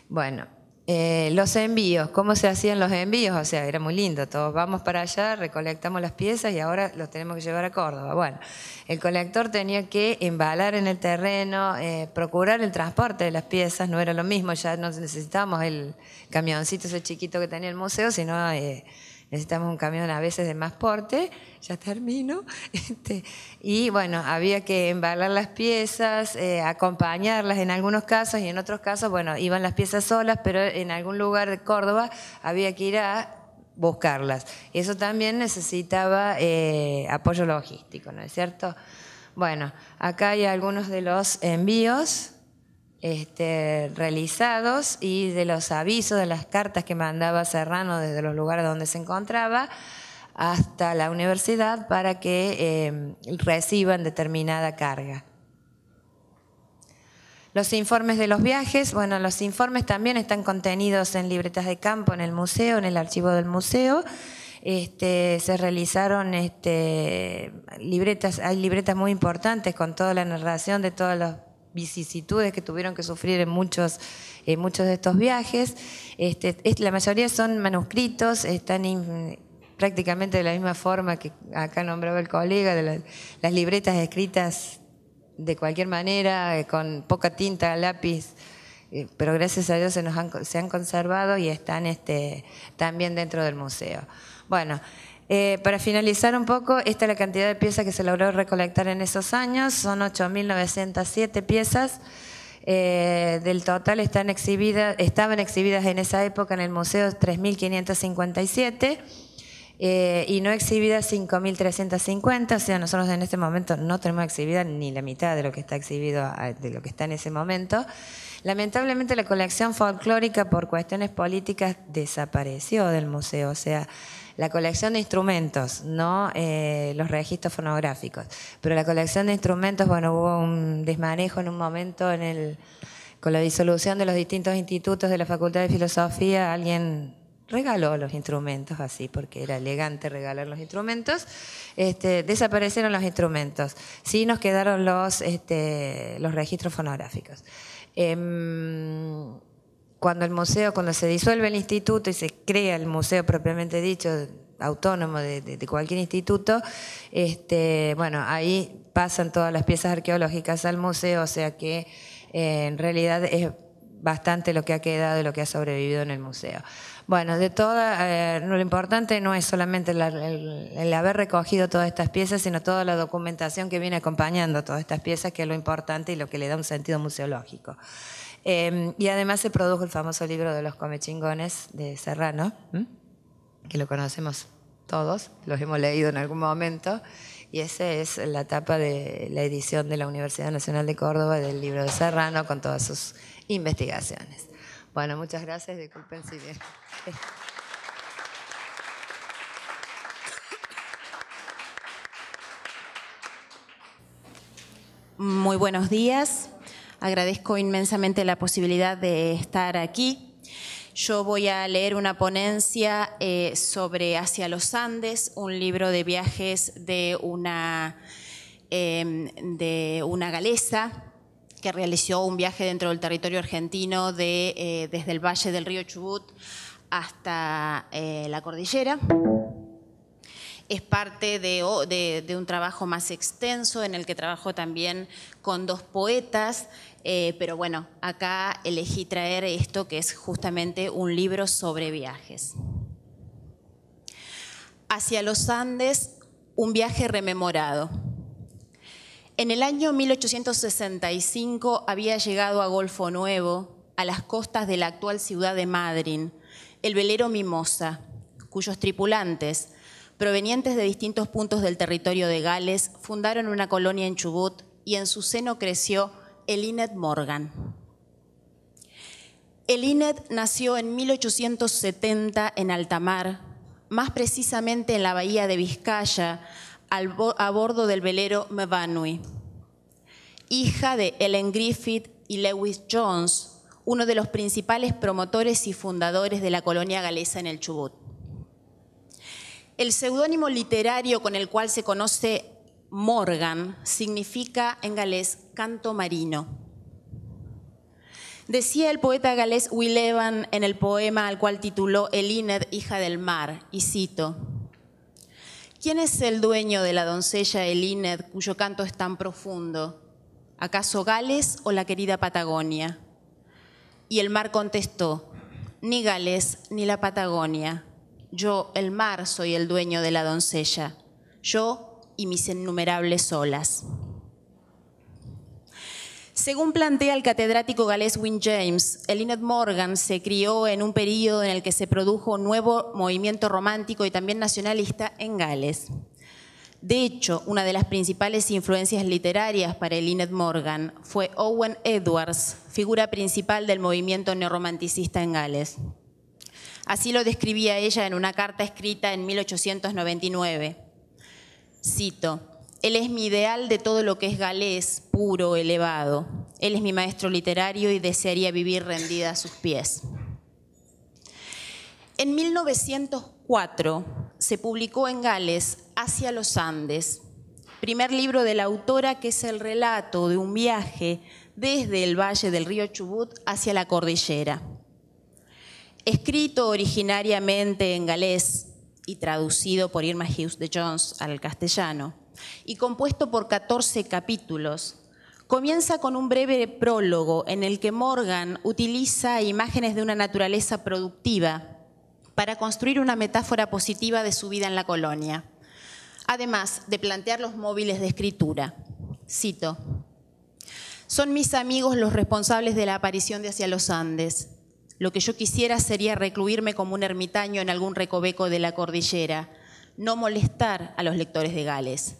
[SPEAKER 3] Bueno, eh, los envíos, ¿cómo se hacían los envíos? O sea, era muy lindo, todos vamos para allá, recolectamos las piezas y ahora los tenemos que llevar a Córdoba. Bueno, el colector tenía que embalar en el terreno, eh, procurar el transporte de las piezas, no era lo mismo, ya no necesitábamos el camioncito ese chiquito que tenía el museo, sino... Eh, necesitamos un camión a veces de más porte, ya termino, este, y bueno, había que embalar las piezas, eh, acompañarlas en algunos casos y en otros casos, bueno, iban las piezas solas, pero en algún lugar de Córdoba había que ir a buscarlas. Eso también necesitaba eh, apoyo logístico, ¿no es cierto? Bueno, acá hay algunos de los envíos este, realizados y de los avisos, de las cartas que mandaba Serrano desde los lugares donde se encontraba hasta la universidad para que eh, reciban determinada carga. Los informes de los viajes, bueno, los informes también están contenidos en libretas de campo en el museo, en el archivo del museo. Este, se realizaron este, libretas, hay libretas muy importantes con toda la narración de todos los vicisitudes que tuvieron que sufrir en muchos, de estos viajes. Este, la mayoría son manuscritos, están prácticamente de la misma forma que acá nombraba el colega, las libretas escritas de cualquier manera, eh, con poca tinta, lápiz, eh, pero gracias a Dios se, nos han, se han conservado y están este, también dentro del museo. Bueno, eh, para finalizar un poco, esta es la cantidad de piezas que se logró recolectar en esos años, son 8.907 piezas. Eh, del total están exhibidas, estaban exhibidas en esa época en el museo 3.557 eh, y no exhibidas 5.350, o sea, nosotros en este momento no tenemos exhibida ni la mitad de lo que está exhibido, de lo que está en ese momento. Lamentablemente la colección folclórica por cuestiones políticas desapareció del museo, o sea, la colección de instrumentos, no eh, los registros fonográficos. Pero la colección de instrumentos, bueno, hubo un desmanejo en un momento con la disolución de los distintos institutos de la Facultad de Filosofía, alguien regaló los instrumentos así, porque era elegante regalar los instrumentos. Este, desaparecieron los instrumentos. Sí nos quedaron los, este, los registros fonográficos. Em, cuando el museo, cuando se disuelve el instituto y se crea el museo propiamente dicho, autónomo de, cualquier instituto, este, bueno, ahí pasan todas las piezas arqueológicas al museo, o sea que eh, en realidad es bastante lo que ha quedado y lo que ha sobrevivido en el museo. Bueno, de toda, eh, lo importante no es solamente el, el, haber recogido todas estas piezas, sino toda la documentación que viene acompañando todas estas piezas, que es lo importante y lo que le da un sentido museológico. Em, y además se produjo el famoso libro de los comechingones de Serrano, que lo conocemos todos, los hemos leído en algún momento, y esa es la etapa de la edición de la Universidad Nacional de Córdoba del libro de Serrano con todas sus investigaciones. Bueno, muchas gracias, disculpen si bien.
[SPEAKER 4] Muy buenos días. Agradezco inmensamente la posibilidad de estar aquí. Yo voy a leer una ponencia eh, sobre Hacia los Andes, un libro de viajes de una, em, de una galesa que realizó un viaje dentro del territorio argentino de, eh, desde el valle del río Chubut hasta eh, la cordillera es parte de, un trabajo más extenso en el que trabajo también con dos poetas, eh, pero bueno, acá elegí traer esto que es justamente un libro sobre viajes. Hacia los Andes, un viaje rememorado. En el año 1865 había llegado a Golfo Nuevo, a las costas de la actual ciudad de Madryn, el velero Mimosa, cuyos tripulantes, provenientes de distintos puntos del territorio de Gales, fundaron una colonia en Chubut y en su seno creció el Inet Morgan. El Inet nació en 1870 en Altamar, más precisamente en la bahía de Vizcaya, a bordo del velero Mevanui. Hija de Ellen Griffith y Lewis Jones, uno de los principales promotores y fundadores de la colonia galesa en el Chubut. El seudónimo literario con el cual se conoce Morgan significa en galés canto marino. Decía el poeta galés Will Evan en el poema al cual tituló Elined, hija del mar, y cito, ¿Quién es el dueño de la doncella Elined cuyo canto es tan profundo? ¿Acaso Gales o la querida Patagonia? Y el mar contestó, ni Gales ni la Patagonia. Yo, el mar, soy el dueño de la doncella. Yo y mis innumerables olas. Según plantea el catedrático galés Win James, Elinette Morgan se crió en un periodo en el que se produjo un nuevo movimiento romántico y también nacionalista en Gales. De hecho, una de las principales influencias literarias para Elinette Morgan fue Owen Edwards, figura principal del movimiento neorromanticista en Gales. Así lo describía ella en una carta escrita en 1899. Cito, él es mi ideal de todo lo que es galés, puro, elevado. Él es mi maestro literario y desearía vivir rendida a sus pies. En 1904 se publicó en Gales Hacia los Andes, primer libro de la autora que es el relato de un viaje desde el valle del río Chubut hacia la cordillera. Escrito originariamente en galés y traducido por Irma Hughes de Jones al castellano, y compuesto por 14 capítulos. Comienza con un breve prólogo en el que Morgan utiliza imágenes de una naturaleza productiva para construir una metáfora positiva de su vida en la colonia, además de plantear los móviles de escritura. Cito, son mis amigos los responsables de la aparición de Hacia los Andes. Lo que yo quisiera sería recluirme como un ermitaño en algún recoveco de la cordillera, no molestar a los lectores de Gales.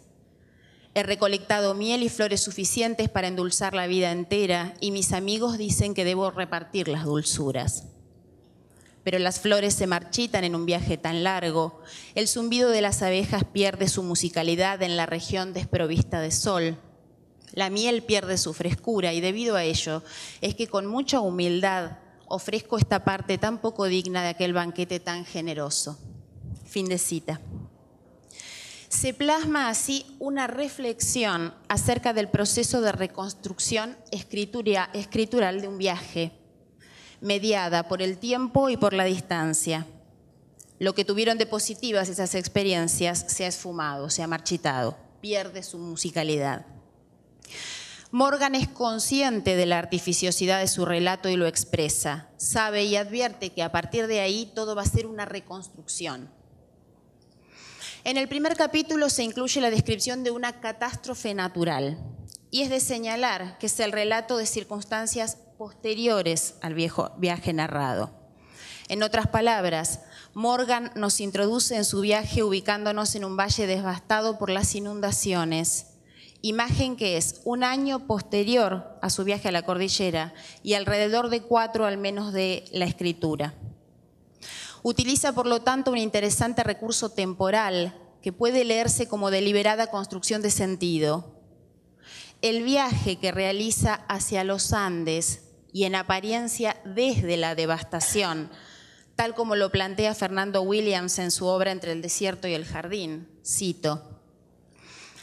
[SPEAKER 4] He recolectado miel y flores suficientes para endulzar la vida entera y mis amigos dicen que debo repartir las dulzuras. Pero las flores se marchitan en un viaje tan largo, el zumbido de las abejas pierde su musicalidad en la región desprovista de sol, la miel pierde su frescura y debido a ello es que con mucha humildad ofrezco esta parte tan poco digna de aquel banquete tan generoso. Fin de cita se plasma así una reflexión acerca del proceso de reconstrucción escritural de un viaje, mediada por el tiempo y por la distancia. Lo que tuvieron de positivas esas experiencias se ha esfumado, se ha marchitado, pierde su musicalidad. Morgan es consciente de la artificiosidad de su relato y lo expresa. Sabe y advierte que a partir de ahí todo va a ser una reconstrucción en el primer capítulo se incluye la descripción de una catástrofe natural y es de señalar que es el relato de circunstancias posteriores al viejo viaje narrado. En otras palabras, Morgan nos introduce en su viaje ubicándonos en un valle devastado por las inundaciones, imagen que es un año posterior a su viaje a la cordillera y alrededor de cuatro al menos de la escritura. Utiliza, por lo tanto, un interesante recurso temporal que puede leerse como deliberada construcción de sentido. El viaje que realiza hacia los Andes y en apariencia desde la devastación, tal como lo plantea Fernando Williams en su obra Entre el desierto y el jardín, cito,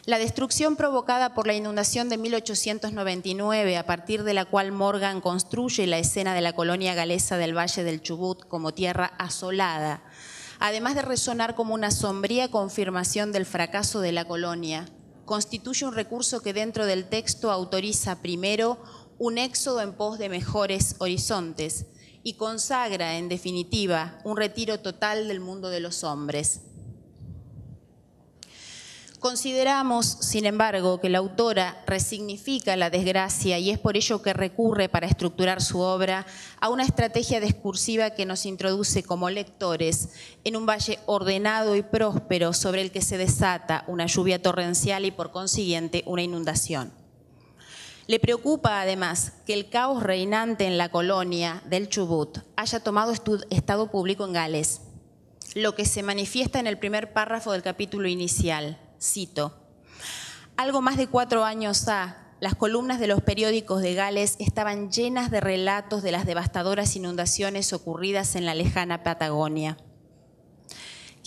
[SPEAKER 4] la destrucción provocada por la inundación de 1899, a partir de la cual Morgan construye la escena de la colonia galesa del Valle del Chubut como tierra asolada, además de resonar como una sombría confirmación del fracaso de la colonia, constituye un recurso que dentro del texto autoriza primero un éxodo en pos de mejores horizontes y consagra, en definitiva, un retiro total del mundo de los hombres. Consideramos, sin embargo, que la autora resignifica la desgracia y es por ello que recurre para estructurar su obra a una estrategia discursiva que nos introduce como lectores en un valle ordenado y próspero sobre el que se desata una lluvia torrencial y por consiguiente una inundación. Le preocupa además que el caos reinante en la colonia del Chubut haya tomado estado público en Gales lo que se manifiesta en el primer párrafo del capítulo inicial. Cito, algo más de cuatro años ha, las columnas de los periódicos de Gales estaban llenas de relatos de las devastadoras inundaciones ocurridas en la lejana Patagonia.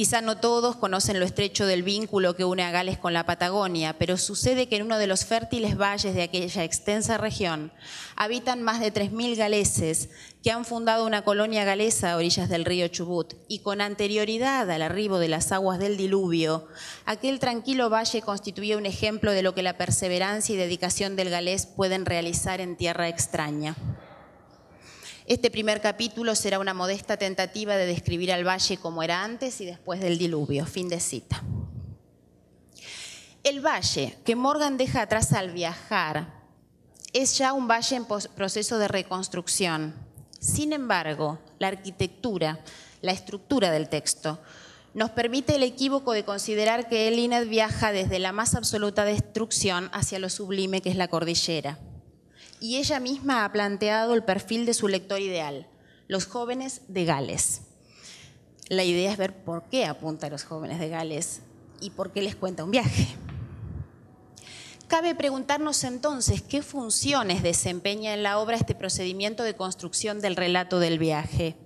[SPEAKER 4] Quizá no todos conocen lo estrecho del vínculo que une a Gales con la Patagonia, pero sucede que en uno de los fértiles valles de aquella extensa región habitan más de 3.000 galeses que han fundado una colonia galesa a orillas del río Chubut y con anterioridad al arribo de las aguas del diluvio, aquel tranquilo valle constituía un ejemplo de lo que la perseverancia y dedicación del galés pueden realizar en tierra extraña. Este primer capítulo será una modesta tentativa de describir al valle como era antes y después del diluvio. Fin de cita. El valle que Morgan deja atrás al viajar es ya un valle en proceso de reconstrucción. Sin embargo, la arquitectura, la estructura del texto, nos permite el equívoco de considerar que el viaja desde la más absoluta destrucción hacia lo sublime que es la cordillera y ella misma ha planteado el perfil de su lector ideal, los jóvenes de Gales. La idea es ver por qué apunta a los jóvenes de Gales y por qué les cuenta un viaje. Cabe preguntarnos entonces qué funciones desempeña en la obra este procedimiento de construcción del relato del viaje.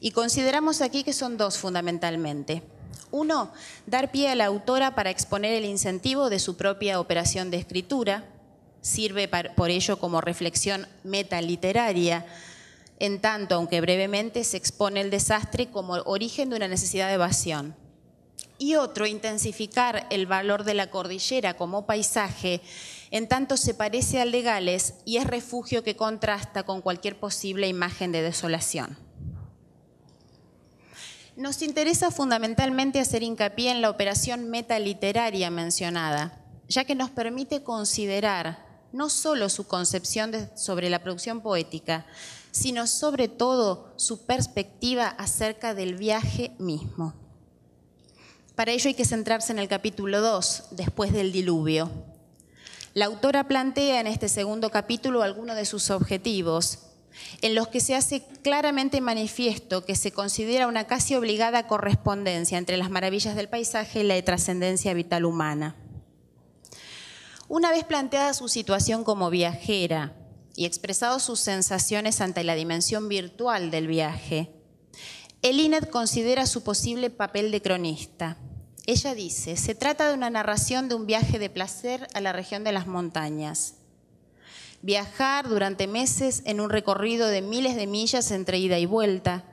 [SPEAKER 4] Y consideramos aquí que son dos fundamentalmente. Uno, dar pie a la autora para exponer el incentivo de su propia operación de escritura, sirve por ello como reflexión metaliteraria, en tanto, aunque brevemente, se expone el desastre como origen de una necesidad de evasión. Y otro, intensificar el valor de la cordillera como paisaje, en tanto se parece al de Gales y es refugio que contrasta con cualquier posible imagen de desolación. Nos interesa fundamentalmente hacer hincapié en la operación metaliteraria mencionada, ya que nos permite considerar no solo su concepción sobre la producción poética, sino sobre todo su perspectiva acerca del viaje mismo. Para ello hay que centrarse en el capítulo 2, después del diluvio. La autora plantea en este segundo capítulo algunos de sus objetivos, en los que se hace claramente manifiesto que se considera una casi obligada correspondencia entre las maravillas del paisaje y la trascendencia vital humana. Una vez planteada su situación como viajera y expresado sus sensaciones ante la dimensión virtual del viaje, Elinet considera su posible papel de cronista. Ella dice, se trata de una narración de un viaje de placer a la región de las montañas. Viajar durante meses en un recorrido de miles de millas entre ida y vuelta,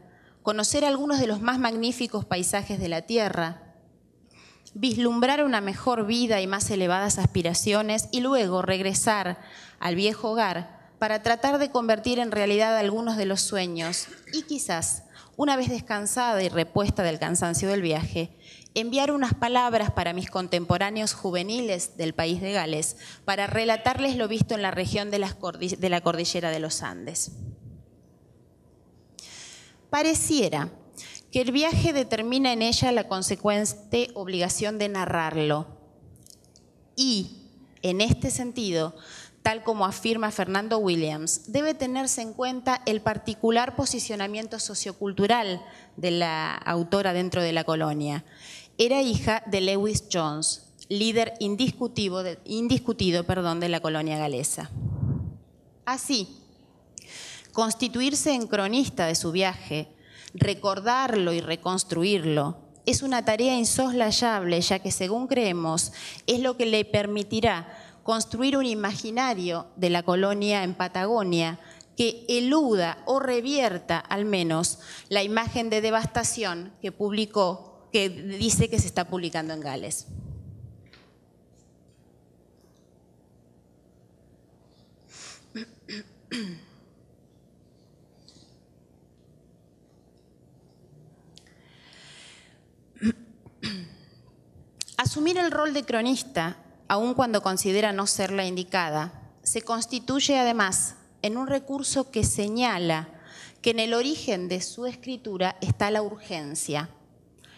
[SPEAKER 4] conocer algunos de los más magníficos paisajes de la Tierra, vislumbrar una mejor vida y más elevadas aspiraciones y luego regresar al viejo hogar para tratar de convertir en realidad algunos de los sueños y quizás, una vez descansada y repuesta del cansancio del viaje, enviar unas palabras para mis contemporáneos juveniles del país de Gales para relatarles lo visto en la región de, la cordillera de los Andes. Pareciera que el viaje determina en ella la consecuente obligación de narrarlo. Y, en este sentido, tal como afirma Fernando Williams, debe tenerse en cuenta el particular posicionamiento sociocultural de la autora dentro de la colonia. Era hija de Lewis Jones, líder indiscutido, indiscutido perdón, de la colonia galesa. Así, constituirse en cronista de su viaje, recordarlo y reconstruirlo es una tarea insoslayable, ya que según creemos es lo que le permitirá construir un imaginario de la colonia en Patagonia que eluda o revierta al menos la imagen de devastación que publicó, que dice que se está publicando en Gales. Asumir el rol de cronista, aun cuando considera no ser la indicada, se constituye además en un recurso que señala que en el origen de su escritura está la urgencia,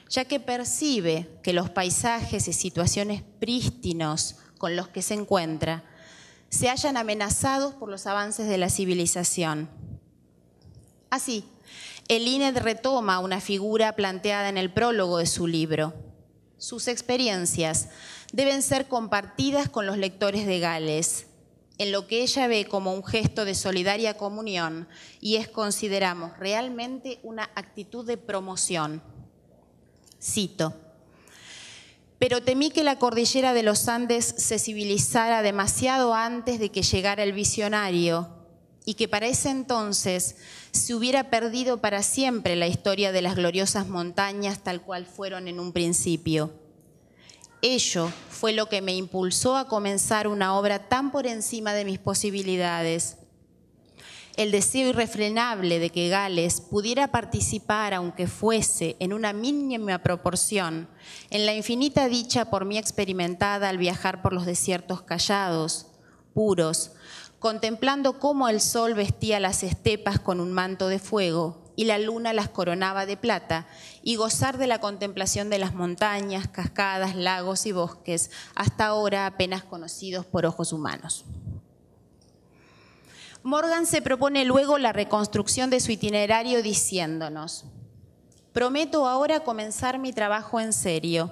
[SPEAKER 4] ya que percibe que los paisajes y situaciones prístinos con los que se encuentra se hallan amenazados por los avances de la civilización. Así, el INED retoma una figura planteada en el prólogo de su libro. Sus experiencias deben ser compartidas con los lectores de Gales, en lo que ella ve como un gesto de solidaria comunión y es, consideramos, realmente una actitud de promoción. Cito, pero temí que la cordillera de los Andes se civilizara demasiado antes de que llegara el visionario y que para ese entonces se hubiera perdido para siempre la historia de las gloriosas montañas tal cual fueron en un principio. Ello fue lo que me impulsó a comenzar una obra tan por encima de mis posibilidades. El deseo irrefrenable de que Gales pudiera participar, aunque fuese en una mínima proporción, en la infinita dicha por mí experimentada al viajar por los desiertos callados, puros, contemplando cómo el sol vestía las estepas con un manto de fuego y la luna las coronaba de plata, y gozar de la contemplación de las montañas, cascadas, lagos y bosques, hasta ahora apenas conocidos por ojos humanos. Morgan se propone luego la reconstrucción de su itinerario diciéndonos, prometo ahora comenzar mi trabajo en serio,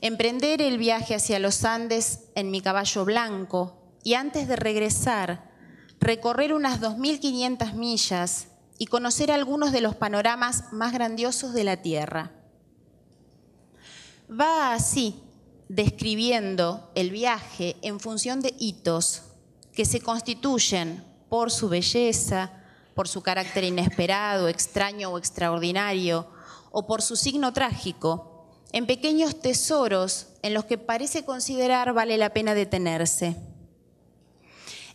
[SPEAKER 4] emprender el viaje hacia los Andes en mi caballo blanco y antes de regresar, recorrer unas 2.500 millas y conocer algunos de los panoramas más grandiosos de la Tierra. Va así describiendo el viaje en función de hitos que se constituyen por su belleza, por su carácter inesperado, extraño o extraordinario, o por su signo trágico, en pequeños tesoros en los que parece considerar vale la pena detenerse.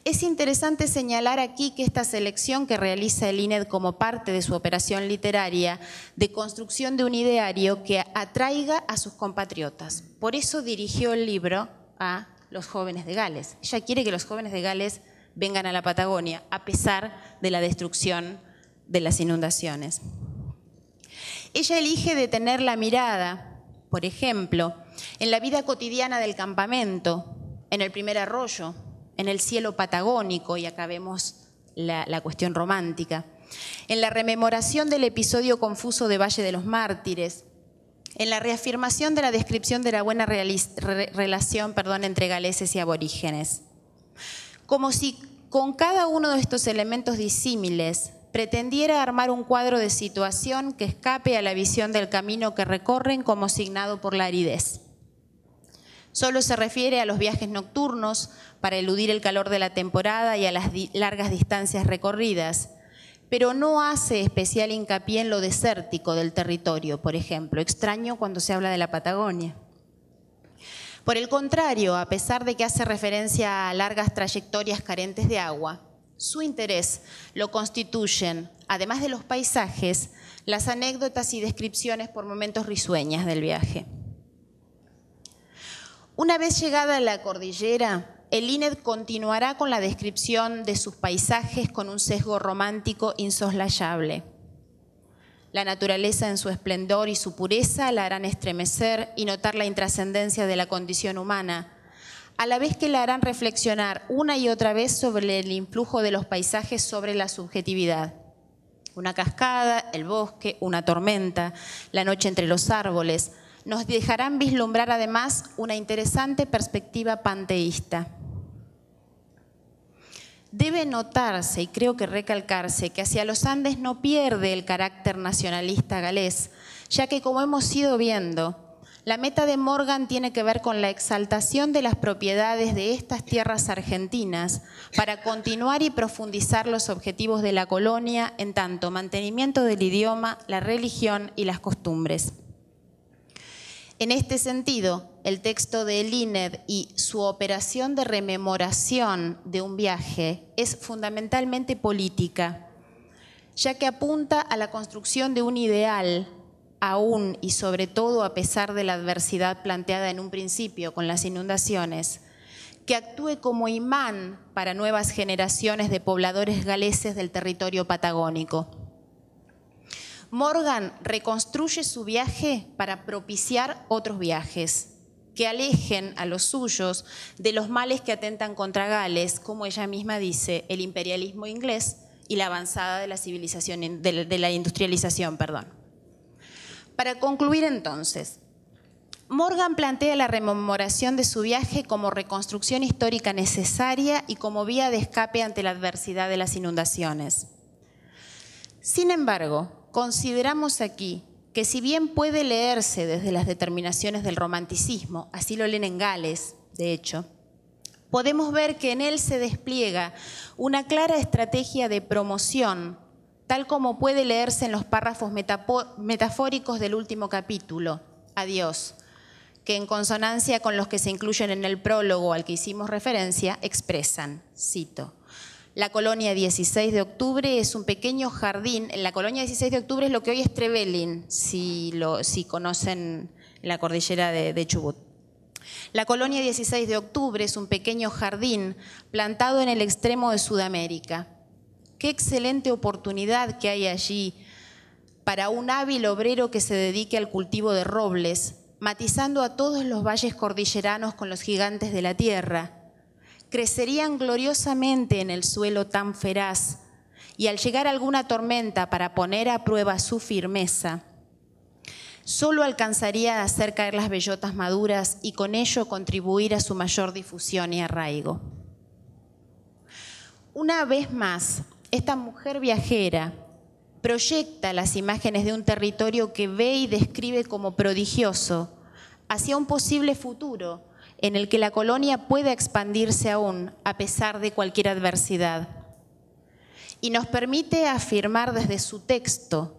[SPEAKER 4] Es interesante señalar aquí que esta selección que realiza el INED como parte de su operación literaria de construcción de un ideario que atraiga a sus compatriotas. Por eso dirigió el libro a los jóvenes de Gales. Ella quiere que los jóvenes de Gales vengan a la Patagonia, a pesar de la destrucción de las inundaciones. Ella elige detener la mirada, por ejemplo, en la vida cotidiana del campamento, en el primer arroyo, en el cielo patagónico, y acá vemos la, cuestión romántica, en la rememoración del episodio confuso de Valle de los Mártires, en la reafirmación de la descripción de la buena relación perdón, entre galeses y aborígenes. Como si con cada uno de estos elementos disímiles pretendiera armar un cuadro de situación que escape a la visión del camino que recorren como signado por la aridez. Solo se refiere a los viajes nocturnos para eludir el calor de la temporada y a las largas distancias recorridas, pero no hace especial hincapié en lo desértico del territorio, por ejemplo, extraño cuando se habla de la Patagonia. Por el contrario, a pesar de que hace referencia a largas trayectorias carentes de agua, su interés lo constituyen, además de los paisajes, las anécdotas y descripciones por momentos risueñas del viaje. Una vez llegada a la cordillera, el INED continuará con la descripción de sus paisajes con un sesgo romántico insoslayable. La naturaleza en su esplendor y su pureza la harán estremecer y notar la intrascendencia de la condición humana, a la vez que la harán reflexionar una y otra vez sobre el influjo de los paisajes sobre la subjetividad. Una cascada, el bosque, una tormenta, la noche entre los árboles, nos dejarán vislumbrar además una interesante perspectiva panteísta. Debe notarse, y creo que recalcarse, que hacia los Andes no pierde el carácter nacionalista galés, ya que como hemos ido viendo, la meta de Morgan tiene que ver con la exaltación de las propiedades de estas tierras argentinas para continuar y profundizar los objetivos de la colonia en tanto mantenimiento del idioma, la religión y las costumbres. En este sentido, el texto de INED y su operación de rememoración de un viaje es fundamentalmente política, ya que apunta a la construcción de un ideal, aún y sobre todo a pesar de la adversidad planteada en un principio con las inundaciones, que actúe como imán para nuevas generaciones de pobladores galeses del territorio patagónico. Morgan reconstruye su viaje para propiciar otros viajes que alejen a los suyos de los males que atentan contra Gales, como ella misma dice, el imperialismo inglés y la avanzada de la civilización, de la industrialización, perdón. Para concluir entonces, Morgan plantea la rememoración de su viaje como reconstrucción histórica necesaria y como vía de escape ante la adversidad de las inundaciones. Sin embargo, consideramos aquí que si bien puede leerse desde las determinaciones del romanticismo, así lo leen en Gales, de hecho, podemos ver que en él se despliega una clara estrategia de promoción, tal como puede leerse en los párrafos metafóricos del último capítulo, Adiós, que en consonancia con los que se incluyen en el prólogo al que hicimos referencia, expresan, cito, la colonia 16 de octubre es un pequeño jardín. La colonia 16 de octubre es lo que hoy es Trevelin, si, si conocen la cordillera de Chubut. La colonia 16 de octubre es un pequeño jardín plantado en el extremo de Sudamérica. Qué excelente oportunidad que hay allí para un hábil obrero que se dedique al cultivo de robles, matizando a todos los valles cordilleranos con los gigantes de la tierra crecerían gloriosamente en el suelo tan feraz, y al llegar alguna tormenta para poner a prueba su firmeza, solo alcanzaría a hacer caer las bellotas maduras y con ello contribuir a su mayor difusión y arraigo. Una vez más, esta mujer viajera proyecta las imágenes de un territorio que ve y describe como prodigioso hacia un posible futuro en el que la colonia pueda expandirse aún a pesar de cualquier adversidad. Y nos permite afirmar desde su texto,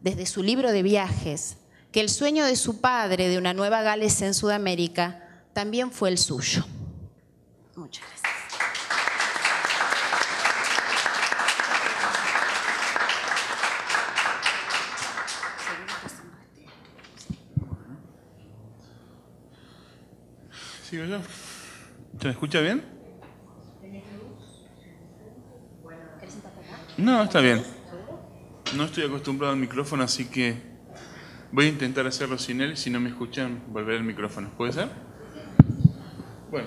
[SPEAKER 4] desde su libro de viajes, que el sueño de su padre de una nueva Gales en Sudamérica también fue el suyo. Muchas gracias.
[SPEAKER 5] ¿Sigo yo? ¿Se me escucha bien? No, está bien. No estoy acostumbrado al micrófono, así que voy a intentar hacerlo sin él. Si no me escuchan, volver al micrófono. ¿Puede ser? Bueno,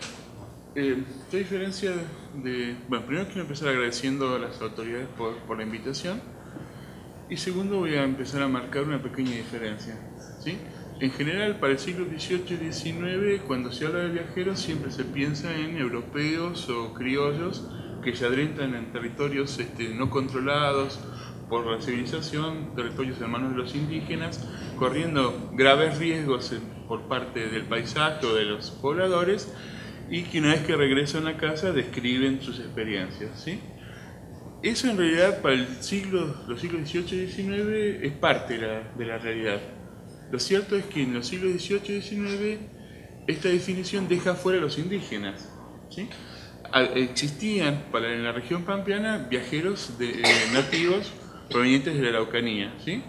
[SPEAKER 5] eh, ¿qué diferencia de...? Bueno, primero quiero empezar agradeciendo a las autoridades por, por la invitación. Y segundo voy a empezar a marcar una pequeña diferencia. ¿sí? En general, para el siglo XVIII y XIX, cuando se habla de viajeros, siempre se piensa en europeos o criollos que se adentran en territorios este, no controlados por la civilización, territorios hermanos de los indígenas, corriendo graves riesgos por parte del paisaje o de los pobladores, y que una vez que regresan a casa describen sus experiencias. ¿sí? Eso en realidad para el siglo, los siglos XVIII y XIX es parte de la, de la realidad. Lo cierto es que en los siglos XVIII y XIX esta definición deja fuera a los indígenas. Existían para, en la región pampeana viajeros de, eh, nativos provenientes de la Araucanía, ¿sí?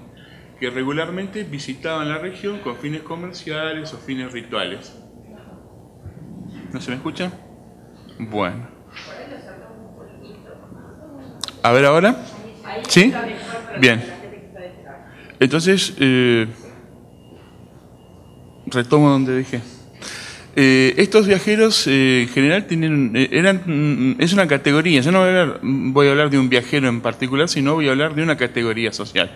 [SPEAKER 5] que regularmente visitaban la región con fines comerciales o fines rituales. ¿No se me escucha? Bueno. A ver ahora. ¿Sí? Bien. Entonces, eh, retomo donde dejé. Eh, estos viajeros eh, en general tienen, eh, eran, mm, es una categoría, yo no voy a, hablar, voy a, hablar, de un viajero en particular, sino voy a hablar de una categoría social.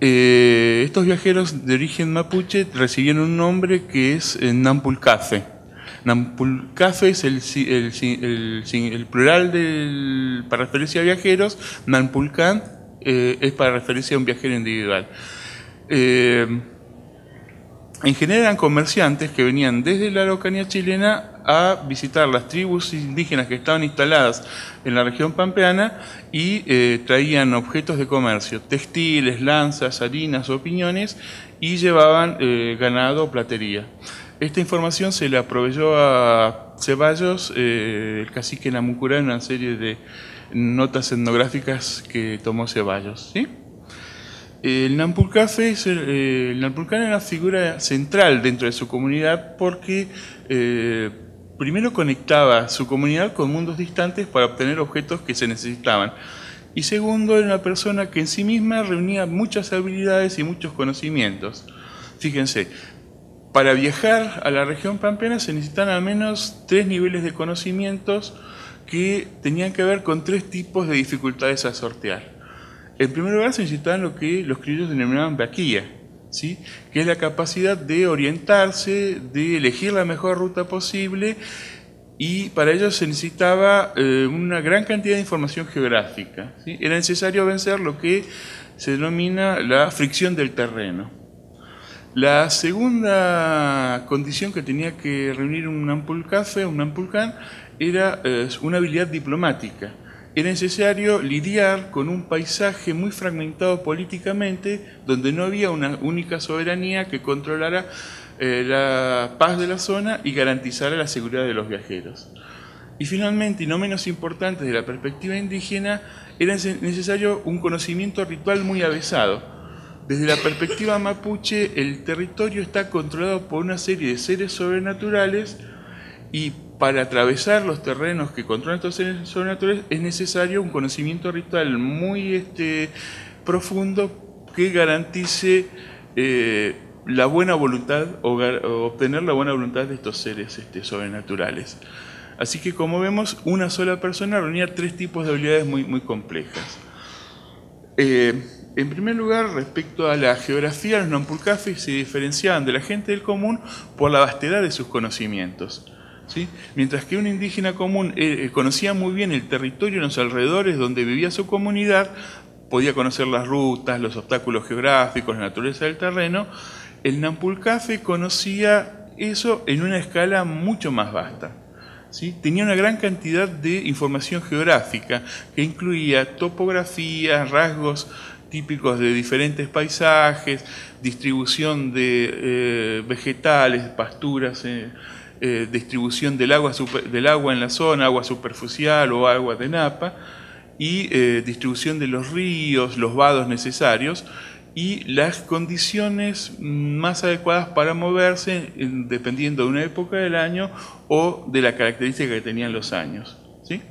[SPEAKER 5] estos viajeros de origen mapuche recibieron un nombre que es Nampulcafe. Nampulcafe es el, plural del, para referirse a viajeros, Nampulcán es para referirse a un viajero individual. En general eran comerciantes que venían desde la Araucanía chilena a visitar las tribus indígenas que estaban instaladas en la región pampeana y eh, traían objetos de comercio, textiles, lanzas, harinas, opiniones y llevaban eh, ganado o platería. Esta información se le proveyó a Ceballos, eh, el cacique Namucurá, en una serie de notas etnográficas que tomó Ceballos. ¿sí? El Nampulcafe es eh, el, era una figura central dentro de su comunidad porque eh, primero conectaba su comunidad con mundos distantes para obtener objetos que se necesitaban. Y segundo, era una persona que en sí misma reunía muchas habilidades y muchos conocimientos. Fíjense, para viajar a la región pampeana se necesitan al menos tres niveles de conocimientos que tenían que ver con tres tipos de dificultades a sortear. En primer lugar se necesitaban lo que los criollos denominaban vaquilla, ¿sí? que es la capacidad de orientarse, de elegir la mejor ruta posible y para ello se necesitaba eh, una gran cantidad de información geográfica. Era necesario vencer lo que se denomina la fricción del terreno. La segunda condición que tenía que reunir un ampulcafe, un ampulcán, era eh, una habilidad diplomática. Era necesario lidiar con un paisaje muy fragmentado políticamente, donde no había una única soberanía que controlara eh, la paz de la zona y garantizara la seguridad de los viajeros. Y finalmente, y no menos importante desde la perspectiva indígena, era necesario un conocimiento ritual muy avesado. Desde la perspectiva mapuche, el territorio está controlado por una serie de seres sobrenaturales y para atravesar los terrenos que controlan estos seres sobrenaturales es necesario un conocimiento ritual muy este, profundo que garantice eh, la buena voluntad o, obtener la buena voluntad de estos seres este, sobrenaturales. Así que como vemos, una sola persona reunía tres tipos de habilidades muy, muy complejas. Eh, en primer lugar, respecto a la geografía, los Nampulcafes se diferenciaban de la gente del común por la vastedad de sus conocimientos. Mientras que un indígena común eh, eh, conocía muy bien el territorio en los alrededores donde vivía su comunidad, podía conocer las rutas, los obstáculos geográficos, la naturaleza del terreno, el Nampulcafe conocía eso en una escala mucho más vasta. Tenía una gran cantidad de información geográfica que incluía topografía, rasgos típicos de diferentes paisajes, distribución de eh, vegetales, pasturas, eh, eh, distribución del agua, del agua en la zona, agua superficial o agua de napa, y distribución de los ríos, los vados necesarios, y las condiciones más adecuadas para moverse dependiendo de una época del año o de la característica que tenían los años. ¿sí?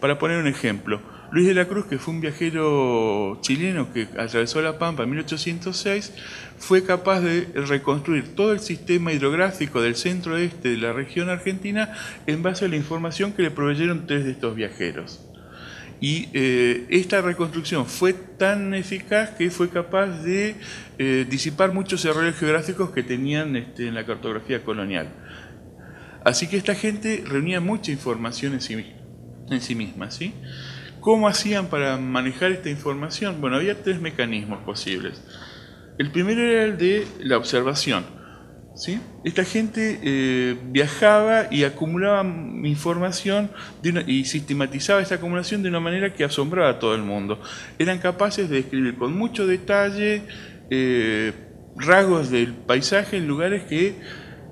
[SPEAKER 5] Para poner un ejemplo, Luis de la Cruz, que fue un viajero chileno que atravesó la Pampa en 1806, fue capaz de reconstruir todo el sistema hidrográfico del centro-este de la región argentina en base a la información que le proveyeron tres de estos viajeros. Y eh, esta reconstrucción fue tan eficaz que fue capaz de eh, disipar muchos errores geográficos que tenían este, en la cartografía colonial. Así que esta gente reunía mucha información en sí, en sí misma. ¿sí? ¿Cómo hacían para manejar esta información? Bueno, había tres mecanismos posibles. El primero era el de la observación. ¿sí? Esta gente eh, viajaba y acumulaba información y sistematizaba esta acumulación de una manera que asombraba a todo el mundo. Eran capaces de describir con mucho detalle eh, rasgos del paisaje en lugares que,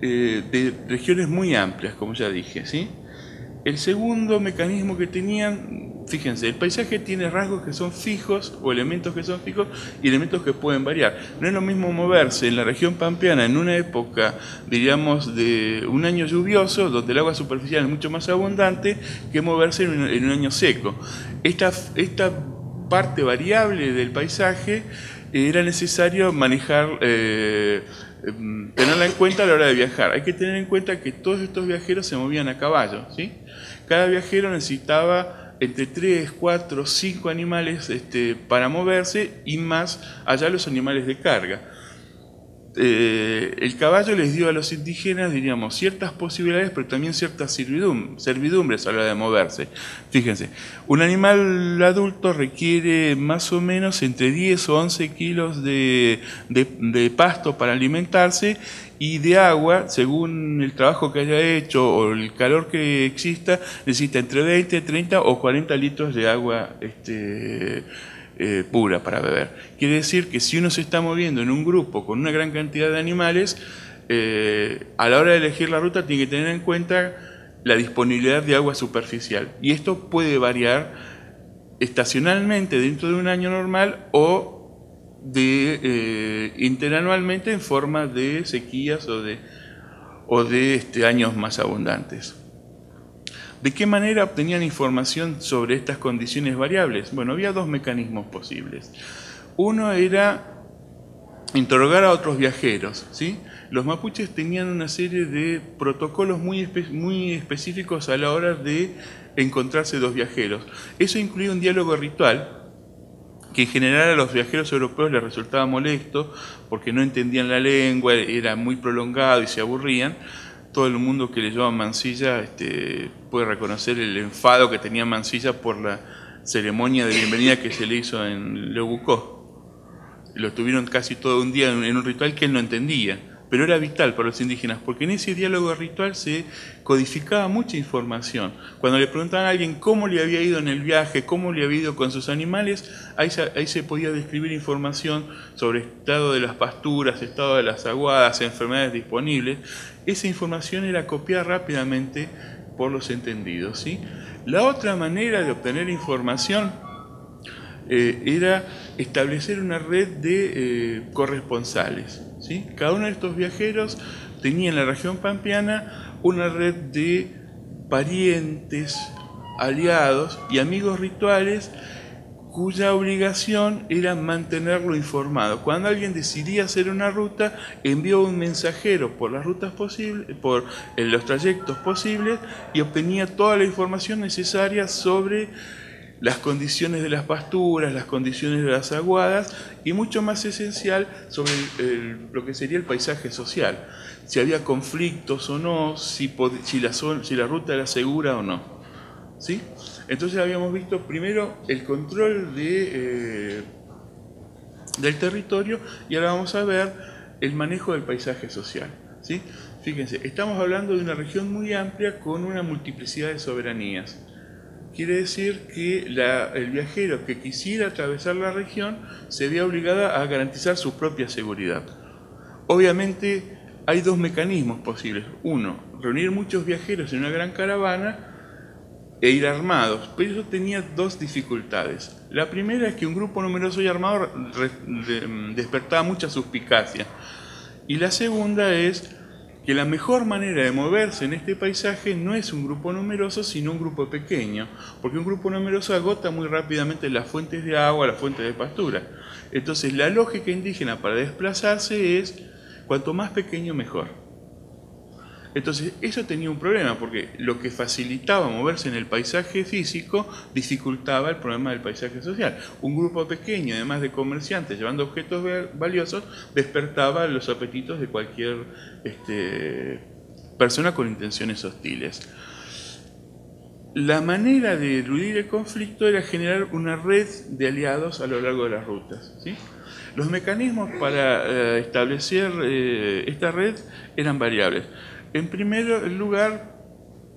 [SPEAKER 5] eh, de regiones muy amplias, como ya dije. ¿sí? El segundo mecanismo que tenían, fíjense, el paisaje tiene rasgos que son fijos o elementos que son fijos y elementos que pueden variar. No es lo mismo moverse en la región pampeana en una época, diríamos, de un año lluvioso, donde el agua superficial es mucho más abundante, que moverse en un, año seco. Esta, esta parte variable del paisaje era necesario manejar, eh, em, tenerla en cuenta a la hora de viajar. Hay que tener en cuenta que todos estos viajeros se movían a caballo. ¿sí? Cada viajero necesitaba entre 3, 4, 5 animales este, para moverse y más allá los animales de carga. Eh, el caballo les dio a los indígenas, diríamos, ciertas posibilidades, pero también ciertas servidumbres a la hora de moverse. Fíjense, un animal adulto requiere más o menos entre 10 o 11 kilos de, de pasto para alimentarse y de agua, según el trabajo que haya hecho o el calor que exista, necesita entre 20, 30 o 40 litros de agua este, eh, pura para beber. Quiere decir que si uno se está moviendo en un grupo con una gran cantidad de animales, eh, a la hora de elegir la ruta tiene que tener en cuenta la disponibilidad de agua superficial. Y esto puede variar estacionalmente dentro de un año normal o eh, interanualmente en forma de sequías o de, o de este, años más abundantes. ¿De qué manera obtenían información sobre estas condiciones variables? Bueno, había dos mecanismos posibles. Uno era interrogar a otros viajeros, ¿sí? los mapuches tenían una serie de protocolos muy, muy específicos a la hora de encontrarse dos viajeros. Eso incluía un diálogo ritual, que en general a los viajeros europeos les resultaba molesto porque no entendían la lengua, era muy prolongado y se aburrían. Todo el mundo que leyó a Mansilla este, puede reconocer el enfado que tenía Mansilla por la ceremonia de bienvenida que se le hizo en Lebucó. Lo tuvieron casi todo un día en un ritual que él no entendía pero era vital para los indígenas, porque en ese diálogo ritual se codificaba mucha información. Cuando le preguntaban a alguien cómo le había ido en el viaje, cómo le había ido con sus animales, ahí se, podía describir información sobre estado de las pasturas, estado de las aguadas, enfermedades disponibles. Esa información era copiada rápidamente por los entendidos. ¿sí? La otra manera de obtener información eh, era establecer una red de eh, corresponsales. ¿Sí? Cada uno de estos viajeros tenía en la región pampeana una red de parientes, aliados y amigos rituales cuya obligación era mantenerlo informado. Cuando alguien decidía hacer una ruta, envió un mensajero por las rutas posibles, por los trayectos posibles y obtenía toda la información necesaria sobre las condiciones de las pasturas, las condiciones de las aguadas y mucho más esencial sobre lo que sería el paisaje social, si había conflictos o no, si, la ruta era segura o no. ¿sí? Entonces habíamos visto primero el control de, eh, del territorio y ahora vamos a ver el manejo del paisaje social. ¿sí? Fíjense, estamos hablando de una región muy amplia con una multiplicidad de soberanías. Quiere decir que el viajero que quisiera atravesar la región se veía obligado a garantizar su propia seguridad. Obviamente hay dos mecanismos posibles. Uno, reunir muchos viajeros en una gran caravana e ir armados, pero eso tenía dos dificultades. La primera es que un grupo numeroso y armado despertaba mucha suspicacia. Y la segunda es que la mejor manera de moverse en este paisaje no es un grupo numeroso, sino un grupo pequeño, porque un grupo numeroso agota muy rápidamente las fuentes de agua, las fuentes de pastura. Entonces la lógica indígena para desplazarse es cuanto más pequeño mejor. Entonces, eso tenía un problema, porque lo que facilitaba moverse en el paisaje físico dificultaba el problema del paisaje social. Un grupo pequeño, además de comerciantes llevando objetos valiosos, despertaba los apetitos de cualquier este, persona con intenciones hostiles. La manera de eludir el conflicto era generar una red de aliados a lo largo de las rutas. Los mecanismos para eh, establecer eh, esta red eran variables. En primer lugar,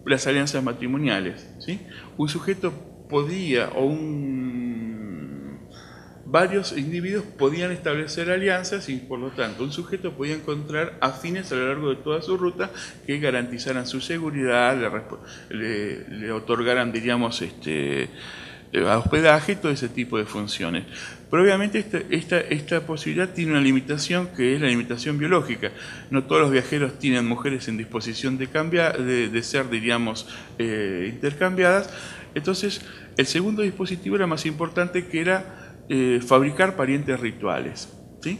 [SPEAKER 5] las alianzas matrimoniales. ¿sí? Un sujeto podía, o un, varios individuos podían establecer alianzas y por lo tanto un sujeto podía encontrar afines a lo largo de toda su ruta que garantizaran su seguridad, le, le otorgaran, diríamos, este, hospedaje y todo ese tipo de funciones. Pero obviamente esta, esta, posibilidad tiene una limitación que es la limitación biológica. No todos los viajeros tienen mujeres en disposición de, cambiar, de, ser, diríamos, eh, intercambiadas. Entonces, el segundo dispositivo era más importante que era eh, fabricar parientes rituales. ¿sí?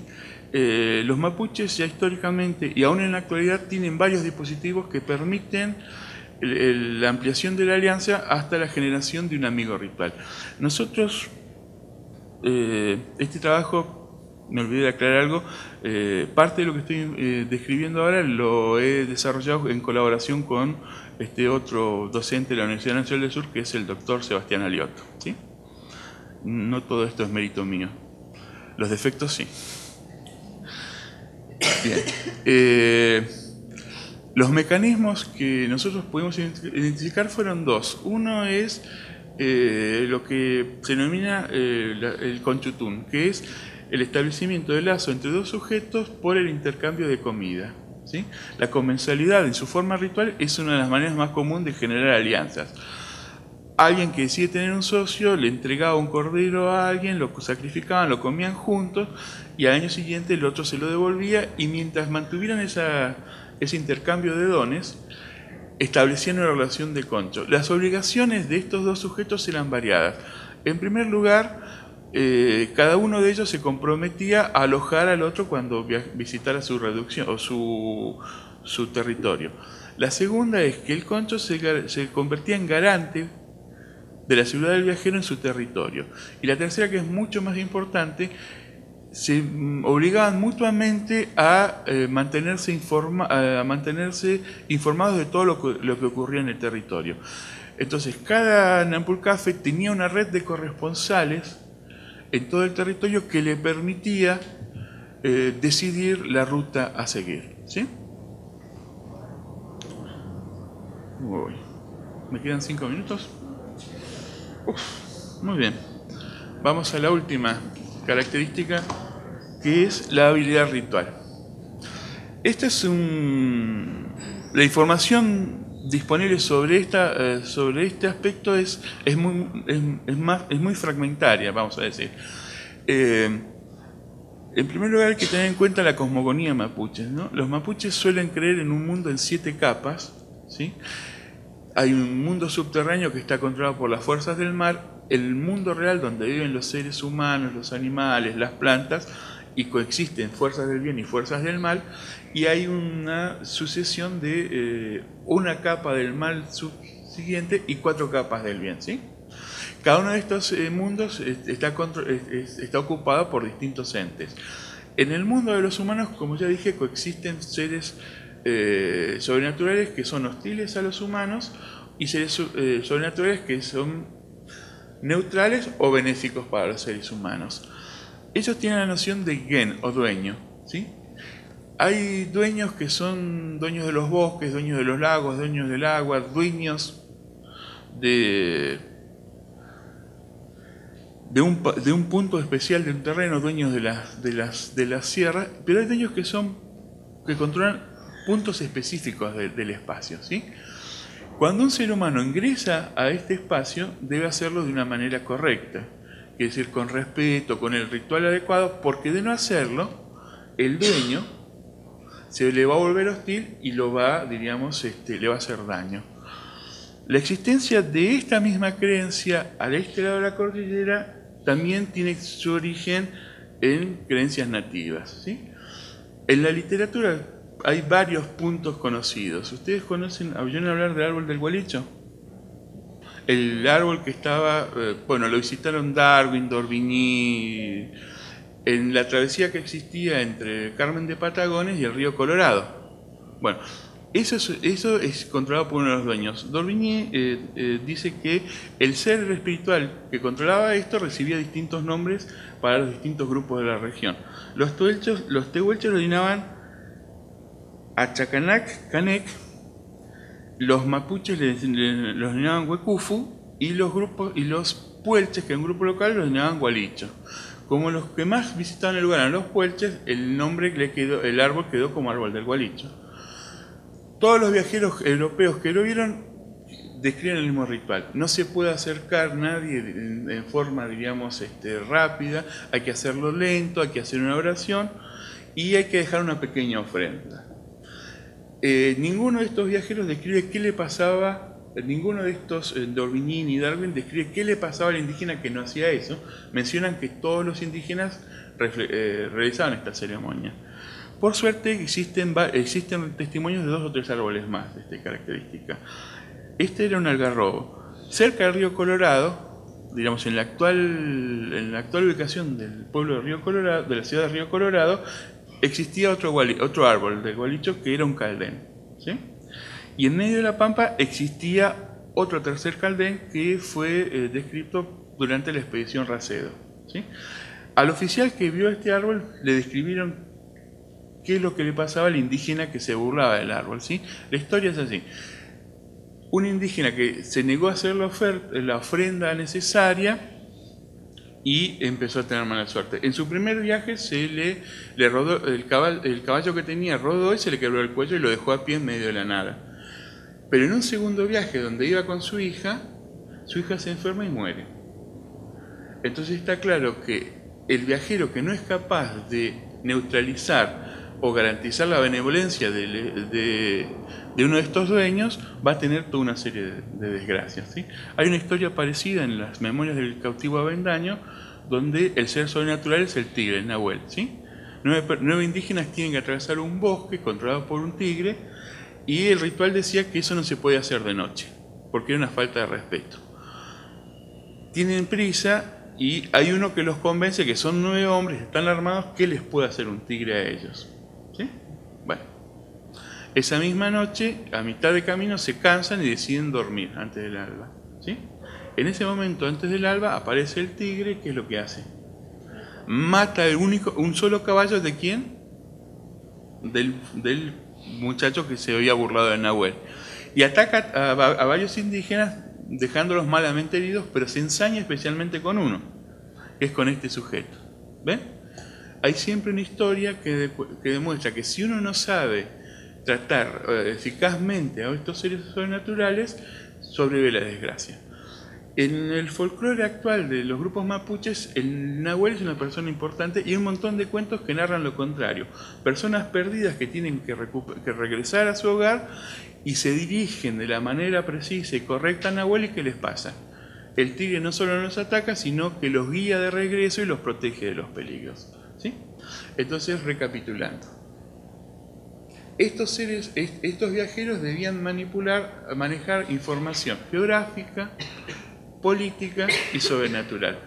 [SPEAKER 5] Eh, los mapuches ya históricamente y aún en la actualidad tienen varios dispositivos que permiten la ampliación de la alianza hasta la generación de un amigo ritual. Nosotros eh, este trabajo, me olvidé de aclarar algo, eh, parte de lo que estoy eh, describiendo ahora lo he desarrollado en colaboración con este otro docente de la Universidad Nacional del Sur, que es el doctor Sebastián Aliotto. ¿sí? No todo esto es mérito mío. Los defectos sí. Bien. Los mecanismos que nosotros pudimos identificar fueron dos. Uno es eh, lo que se denomina eh, el conchutún, que es el establecimiento de lazo entre dos sujetos por el intercambio de comida. ¿sí? La comensalidad en su forma ritual es una de las maneras más comunes de generar alianzas. Alguien que decide tener un socio le entregaba un cordero a alguien, lo sacrificaban, lo comían juntos y al año siguiente el otro se lo devolvía y mientras mantuvieran ese intercambio de dones, establecían una relación de concho. Las obligaciones de estos dos sujetos eran variadas. En primer lugar, eh, cada uno de ellos se comprometía a alojar al otro cuando visitara su reducción o su, su territorio. La segunda es que el concho se, se convertía en garante de la seguridad del viajero en su territorio. Y la tercera, que es mucho más importante, se obligaban mutuamente a, eh, mantenerse, informa a mantenerse informados de todo lo que, lo que, ocurría en el territorio. Entonces, cada Nampulcafe tenía una red de corresponsales en todo el territorio que le permitía eh, decidir la ruta a seguir. ¿sí? ¿Me quedan cinco minutos? Uf, muy bien. Vamos a la última característica, que es la habilidad ritual. Esta es un... La información disponible sobre, esta, eh, sobre este aspecto es, es, muy, es, más, es muy fragmentaria, vamos a decir. Eh, en primer lugar hay que tener en cuenta la cosmogonía mapuche. ¿no? Los mapuches suelen creer en un mundo en siete capas. ¿sí? Hay un mundo subterráneo que está controlado por las fuerzas del mar, el mundo real donde viven los seres humanos, los animales, las plantas, y coexisten fuerzas del bien y fuerzas del mal, y hay una sucesión de eh, una capa del mal siguiente y cuatro capas del bien. ¿sí? Cada uno de estos eh, mundos está, está ocupado por distintos entes. En el mundo de los humanos, como ya dije, coexisten seres eh, sobrenaturales que son hostiles a los humanos y seres sobrenaturales que son neutrales o benéficos para los seres humanos. Ellos tienen la noción de gen o dueño. ¿sí? Hay dueños que son dueños de los bosques, dueños de los lagos, dueños del agua, dueños de, un, de un punto especial de un terreno, dueños de las, de las, de sierras, pero hay dueños que son que controlan puntos específicos del espacio. ¿sí? Cuando un ser humano ingresa a este espacio, debe hacerlo de una manera correcta, es decir, con respeto, con el ritual adecuado, porque de no hacerlo, el dueño se le va a volver hostil y lo va, diríamos, este, le va a hacer daño. La existencia de esta misma creencia al este lado de la cordillera también tiene su origen en creencias nativas. ¿sí? En la literatura hay varios puntos conocidos. ¿Ustedes conocen, ¿oyeron hablar del árbol del Gualicho? El árbol que estaba, eh, bueno, lo visitaron Darwin, Dorbigny, en la travesía que existía entre Carmen de Patagones y el río Colorado. Bueno, eso es, eso es controlado por uno de los dueños. Dorbigny eh, eh, dice que el ser espiritual que controlaba esto recibía distintos nombres para los distintos grupos de la región. Los, tuelchos, los tehuelchos lo llamaban Achacanac, Canek, los mapuches los denominaban Huecufu y los grupos y los puelches, que en grupo local, los denominaban Gualicho. Como los que más visitaban el lugar eran los puelches, el nombre le quedó, el árbol quedó como árbol del Gualicho. Todos los viajeros europeos que lo vieron describen el mismo ritual. No se puede acercar nadie en forma, diríamos, este, rápida, hay que hacerlo lento, hay que hacer una oración y hay que dejar una pequeña ofrenda. Eh, ninguno de estos viajeros describe qué le pasaba, ninguno de estos, eh, Dorbigny ni Darwin, describe qué le pasaba al indígena que no hacía eso. Mencionan que todos los indígenas eh, realizaban esta ceremonia. Por suerte existen, existen testimonios de dos o tres árboles más de esta característica. Este era un algarrobo. Cerca del río Colorado, digamos en la actual, en la actual ubicación del pueblo de Río Colorado, de la ciudad de Río Colorado, existía otro, árbol de gualicho que era un caldén. ¿sí? Y en medio de la pampa existía otro tercer caldén que fue eh, descrito durante la expedición Racedo. ¿sí? Al oficial que vio este árbol le describieron qué es lo que le pasaba al indígena que se burlaba del árbol. ¿sí? La historia es así. Un indígena que se negó a hacer la, la ofrenda necesaria y empezó a tener mala suerte. En su primer viaje se le, rodó, el caballo, el caballo que tenía rodó y se le quebró el cuello y lo dejó a pie en medio de la nada. Pero en un segundo viaje donde iba con su hija, su hija se enferma y muere. Entonces está claro que el viajero que no es capaz de neutralizar o garantizar la benevolencia de, uno de estos dueños, va a tener toda una serie de, desgracias. ¿sí? Hay una historia parecida en las memorias del cautivo Avendaño, donde el ser sobrenatural es el tigre, el nahuel. ¿sí? Nueve, nueve indígenas tienen que atravesar un bosque controlado por un tigre y el ritual decía que eso no se puede hacer de noche, porque era una falta de respeto. Tienen prisa y hay uno que los convence que son nueve hombres, están armados, ¿qué les puede hacer un tigre a ellos? Esa misma noche, a mitad de camino, se cansan y deciden dormir antes del alba. ¿sí? En ese momento, antes del alba, aparece el tigre, ¿qué es lo que hace? Mata el único, un solo caballo de quién? Del, del muchacho que se había burlado de Nahuel. Y ataca a, a varios indígenas dejándolos malamente heridos, pero se ensaña especialmente con uno, que es con este sujeto. ¿Ven? Hay siempre una historia que, que demuestra que si uno no sabe tratar eh, eficazmente a estos seres sobrenaturales, sobrevive la desgracia. En el folclore actual de los grupos mapuches, el Nahuel es una persona importante y hay un montón de cuentos que narran lo contrario. Personas perdidas que tienen que, que regresar a su hogar y se dirigen de la manera precisa y correcta a Nahuel y ¿qué les pasa? El tigre no solo los ataca, sino que los guía de regreso y los protege de los peligros. ¿sí? Entonces, recapitulando. Estos viajeros debían manipular, manejar información geográfica, política y sobrenatural.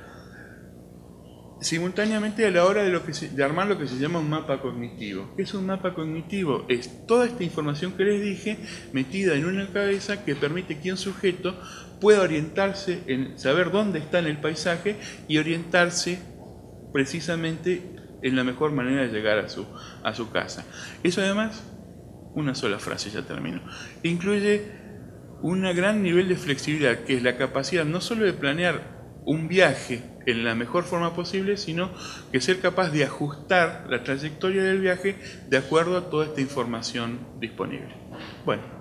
[SPEAKER 5] Simultáneamente a la hora de armar lo que se llama un mapa cognitivo. ¿Qué es un mapa cognitivo? Es toda esta información que les dije metida en una cabeza que permite que un sujeto pueda orientarse en saber dónde está en el paisaje y orientarse precisamente en la mejor manera de llegar a su, a su casa. Eso además una sola frase, ya termino. Incluye un gran nivel de flexibilidad, que es la capacidad no solo de planear un viaje en la mejor forma posible, sino que ser capaz de ajustar la trayectoria del viaje de acuerdo a toda esta información disponible. Bueno.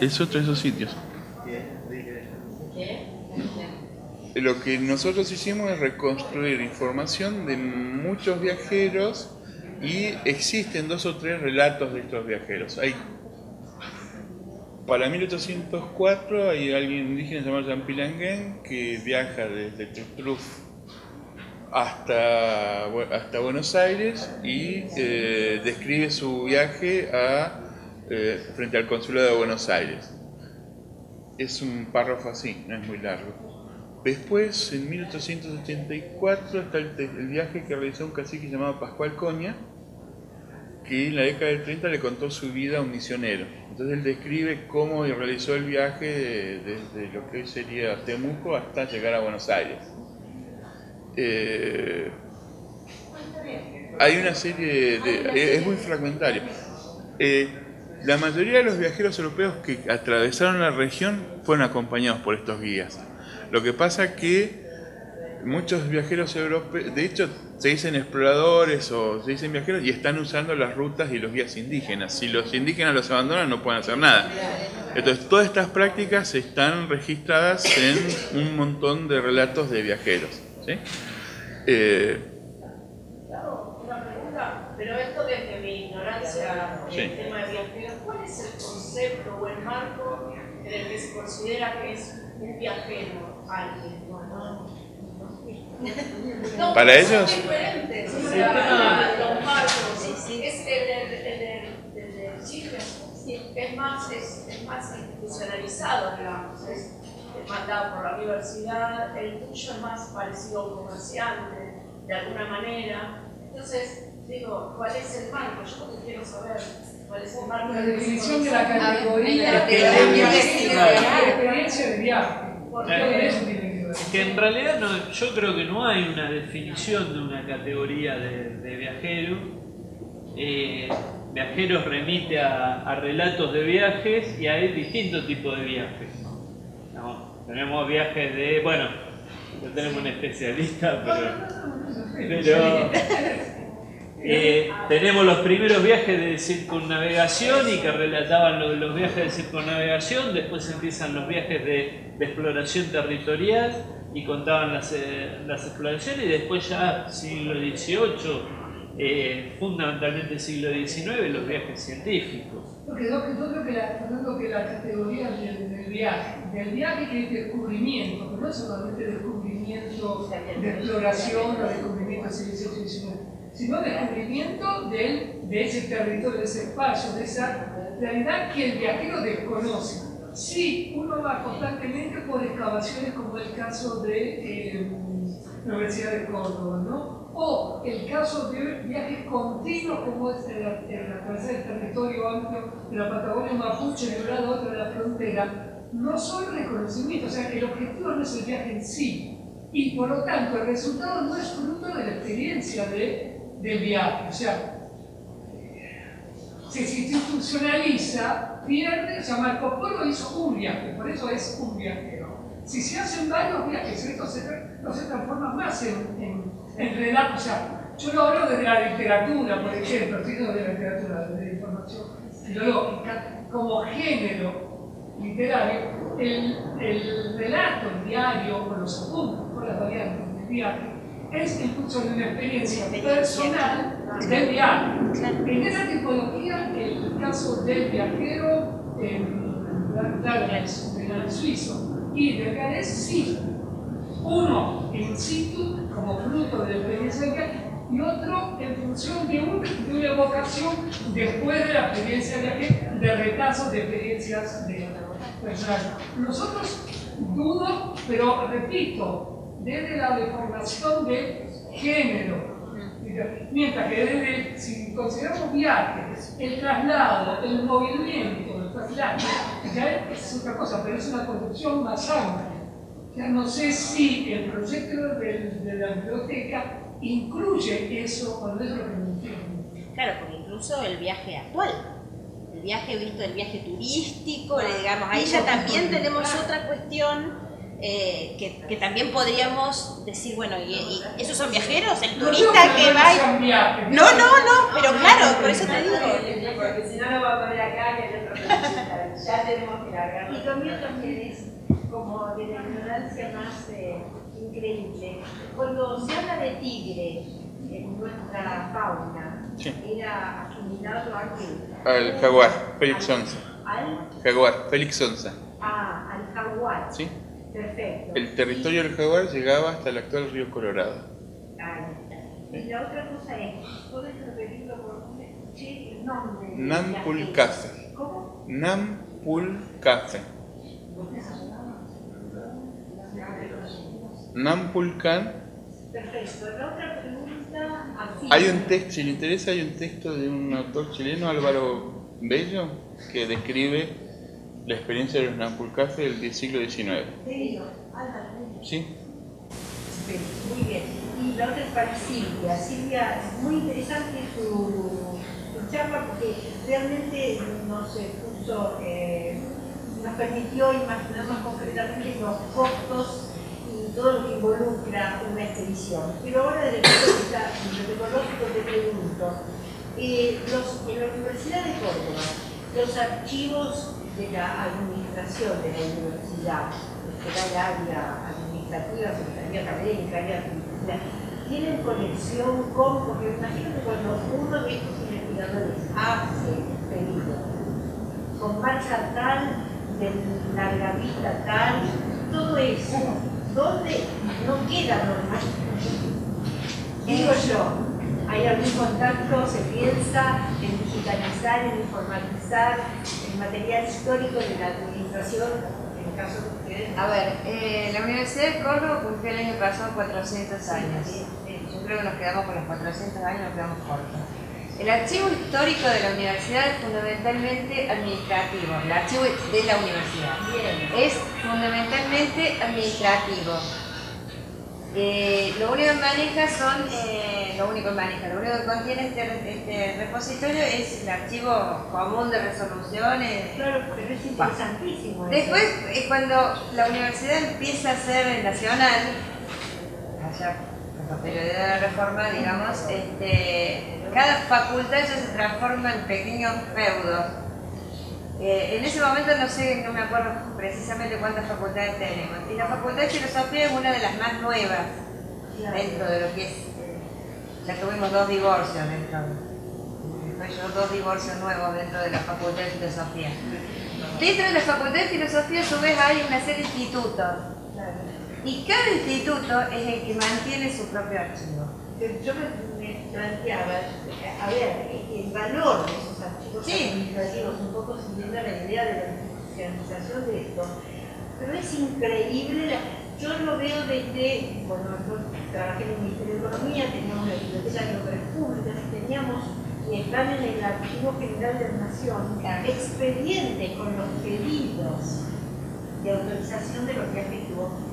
[SPEAKER 5] Es otro de esos sitios. Lo que nosotros hicimos es reconstruir información de muchos viajeros y existen dos o tres relatos de estos viajeros. Hay, para 1804 hay alguien indígena llamado Jean Pilanguén que viaja desde Trutruf hasta, hasta Buenos Aires y eh, describe su viaje a, eh, frente al consulado de Buenos Aires. Es un párrafo así, no es muy largo. Después, en 1884, está el, viaje que realizó un cacique llamado Pascual Coña, que en la década del 30 le contó su vida a un misionero. Entonces él describe cómo realizó el viaje desde lo que hoy sería Temuco hasta llegar a Buenos Aires. Eh, hay una serie de... es muy fragmentario. Eh, la mayoría de los viajeros europeos que atravesaron la región fueron acompañados por estos guías. Lo que pasa que muchos viajeros europeos, de hecho se dicen exploradores o se dicen viajeros y están usando las rutas y los guías indígenas. Si los indígenas los abandonan no pueden hacer nada. Entonces todas estas prácticas están registradas en un montón de relatos de viajeros. ¿sí? Eh,
[SPEAKER 6] una pregunta, pero esto desde mi ignorancia del tema de viajeros, ¿cuál es el concepto o el marco en el que se considera que es un viajero?
[SPEAKER 5] Para ellos.
[SPEAKER 6] diferentes. O sea, los marcos. Es el de Chile es más, es, es más institucionalizado, digamos. Es, mandado por la universidad. El tuyo es más parecido a un comerciante, de alguna manera. Entonces, digo, ¿cuál es el marco? Yo lo que quiero saber. ¿Cuál es el marco?
[SPEAKER 7] La definición de la categoría
[SPEAKER 6] de
[SPEAKER 7] la experiencia de viaje.
[SPEAKER 8] Que en realidad no, yo creo que no hay una definición de una categoría de, viajero. Eh, viajeros remite a, relatos de viajes y hay distintos tipos de viajes. tenemos viajes de, bueno, no tenemos un especialista, pero, pero eh, tenemos los primeros viajes de circunnavegación y que relataban los, viajes de circunnavegación, después empiezan los viajes de, exploración territorial y contaban las, eh, las, exploraciones y después ya siglo XVIII eh, fundamentalmente siglo XIX, los viajes científicos.
[SPEAKER 7] Porque yo, creo que la, que la categoría del, viaje, del viaje que es descubrimiento, no es solamente descubrimiento de exploración o descubrimiento de civilización, sino, sino descubrimiento del, de ese territorio, de ese espacio, de esa realidad que el viajero desconoce. Sí, uno va constantemente por excavaciones como el caso de eh, la Universidad de Córdoba. O el caso de viajes continuos como es el atravesar el territorio amplio de la Patagonia Mapuche de un lado otro de la frontera, no son reconocimientos, o sea, el objetivo no es el viaje en sí, y por lo tanto el resultado no es fruto de la experiencia de, del viaje, o sea, si se institucionaliza, pierde, o sea, Marco Polo hizo un viaje, por eso es un viajero. Si se hacen varios viajes, esto se, no se transforma más en, en, relato, o sea, yo no hablo de la literatura, por ejemplo, sino de la literatura, de la información filológica, como género literario, el, el relato, el diario, con los apuntes, con las variantes del viaje, es curso de una experiencia personal del viaje. En esa tipología, el caso del viajero en suizo y de Gales, sí, uno in situ como fruto de la experiencia del viaje y otro en función de, un, de una evocación después de la experiencia de viaje, de retazos de experiencias de personas. Nosotros dudo, pero repito, desde la deformación de género, Mientras que desde, si consideramos viajes, el traslado, el movimiento del traslado, ya es otra cosa, pero es una conducción más amplia. Ya no sé si el proyecto de, de la biblioteca incluye eso o no es lo que.
[SPEAKER 9] Claro, porque incluso el viaje actual, el viaje visto, el viaje turístico, digamos, ahí ya también tenemos otra cuestión eh, que, que, también podríamos decir, bueno, y, y, esos son viajeros, el turista que va... Y... No, no, no, pero claro, por eso te digo.
[SPEAKER 6] Porque si no, no va a poner acá que el otro ya tenemos que largar.
[SPEAKER 10] Y conmigo también es como de la ignorancia más eh, increíble. Cuando se habla de tigre en nuestra fauna,
[SPEAKER 5] Sí.
[SPEAKER 10] era asimilado a qué?
[SPEAKER 5] Al jaguar, Félix Sonsa.
[SPEAKER 10] Al,
[SPEAKER 5] Jaguar, Félix Sonsa.
[SPEAKER 10] a, al jaguar.
[SPEAKER 5] ¿Sí?
[SPEAKER 10] Perfecto.
[SPEAKER 5] El territorio del jaguar llegaba hasta el actual río Colorado.
[SPEAKER 10] Ahí está. Y la otra cosa es, ¿puedes repetirlo por el nombre? viaje? ¿Cómo?
[SPEAKER 5] Nampulcafe. Nampulcan.
[SPEAKER 10] Perfecto. La otra pregunta, así.
[SPEAKER 5] Hay un texto, si le interesa, hay un texto de un autor chileno, Álvaro Bello, que describe la experiencia de los Nampulcafe del siglo XIX.
[SPEAKER 10] Sí.
[SPEAKER 5] ¿Sí?
[SPEAKER 10] Muy bien. Y la otra es para Silvia. Silvia, muy interesante su, su charla porque realmente nos puso, eh, nos permitió imaginar más concretamente los costos y todo lo que involucra una expedición. Pero ahora desde el punto de vista bibliotecológico te pregunto, eh, los, en la Universidad de Córdoba, los archivos de la administración de la universidad, será el área administrativa, secretaría académica, área cultural, tienen conexión con, porque imagino cuando uno de estos investigadores hace pedido, con marcha tal, de larga vista tal, todo eso, ¿dónde no queda normal? Digo yo, ¿hay algún contacto? ¿Se piensa en digitalizar, en informatizar el material histórico de la administración, en el caso de ustedes?
[SPEAKER 3] A ver, eh, la Universidad de Córdoba cumplió el año pasado 400 años. Yo creo que nos quedamos con los 400 años, nos quedamos cortos. El archivo histórico de la universidad es fundamentalmente administrativo, el archivo de la universidad es fundamentalmente administrativo. Eh, lo único que maneja son, eh, lo único que maneja, lo único que contiene este, este repositorio es el archivo común de resoluciones.
[SPEAKER 10] Claro, pero es interesantísimo. eso.
[SPEAKER 3] Después, eh, cuando la universidad empieza a ser nacional, allá con la periodo de la reforma, digamos, este, cada facultad ya se transforma en pequeños feudos. Eh, en ese momento no sé, no me acuerdo precisamente cuántas facultades tenemos. Y la facultad de filosofía es una de las más nuevas dentro de lo que es. eh, Ya tuvimos dos divorcios dentro. Yo dos divorcios nuevos dentro de la Facultad de Filosofía. Dentro de la Facultad de Filosofía, a su vez, hay una serie de institutos. Y cada instituto es el que mantiene su propio archivo.
[SPEAKER 10] Yo me, me planteaba, a ver, el valor de un poco siguiendo la idea de la institucionalización de esto, pero es increíble, la- yo lo veo desde, bueno, yo trabajé en el Ministerio de Economía, teníamos la Biblioteca de Obras Públicas, teníamos y están en el Archivo General de la Nación expedientes con los pedidos de autorización de los viajes que nombrabas.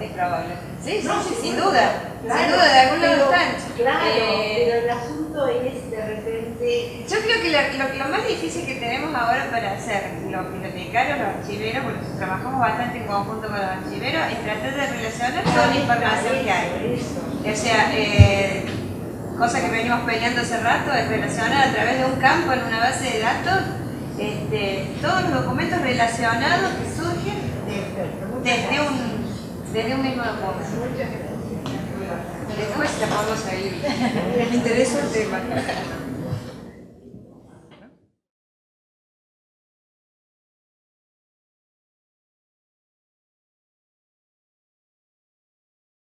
[SPEAKER 3] Es probable. Sí,
[SPEAKER 10] No,
[SPEAKER 3] sí, sin duda.
[SPEAKER 10] Claro,
[SPEAKER 3] sin duda, de algún lado están.
[SPEAKER 10] Claro,
[SPEAKER 3] Eh,
[SPEAKER 10] pero el asunto es de repente.
[SPEAKER 3] Yo creo que lo, lo- lo más difícil que tenemos ahora para hacer los bibliotecarios, los archiveros, porque trabajamos bastante en conjunto con los archiveros, es tratar de relacionar toda la información que hay. O sea, eh, cosa que venimos peleando hace rato, es relacionar a través de un campo en una base de datos este, todos los documentos relacionados que surgen de- desde un, desde un mismo documento. Después la podemos seguir. Me interesó el tema.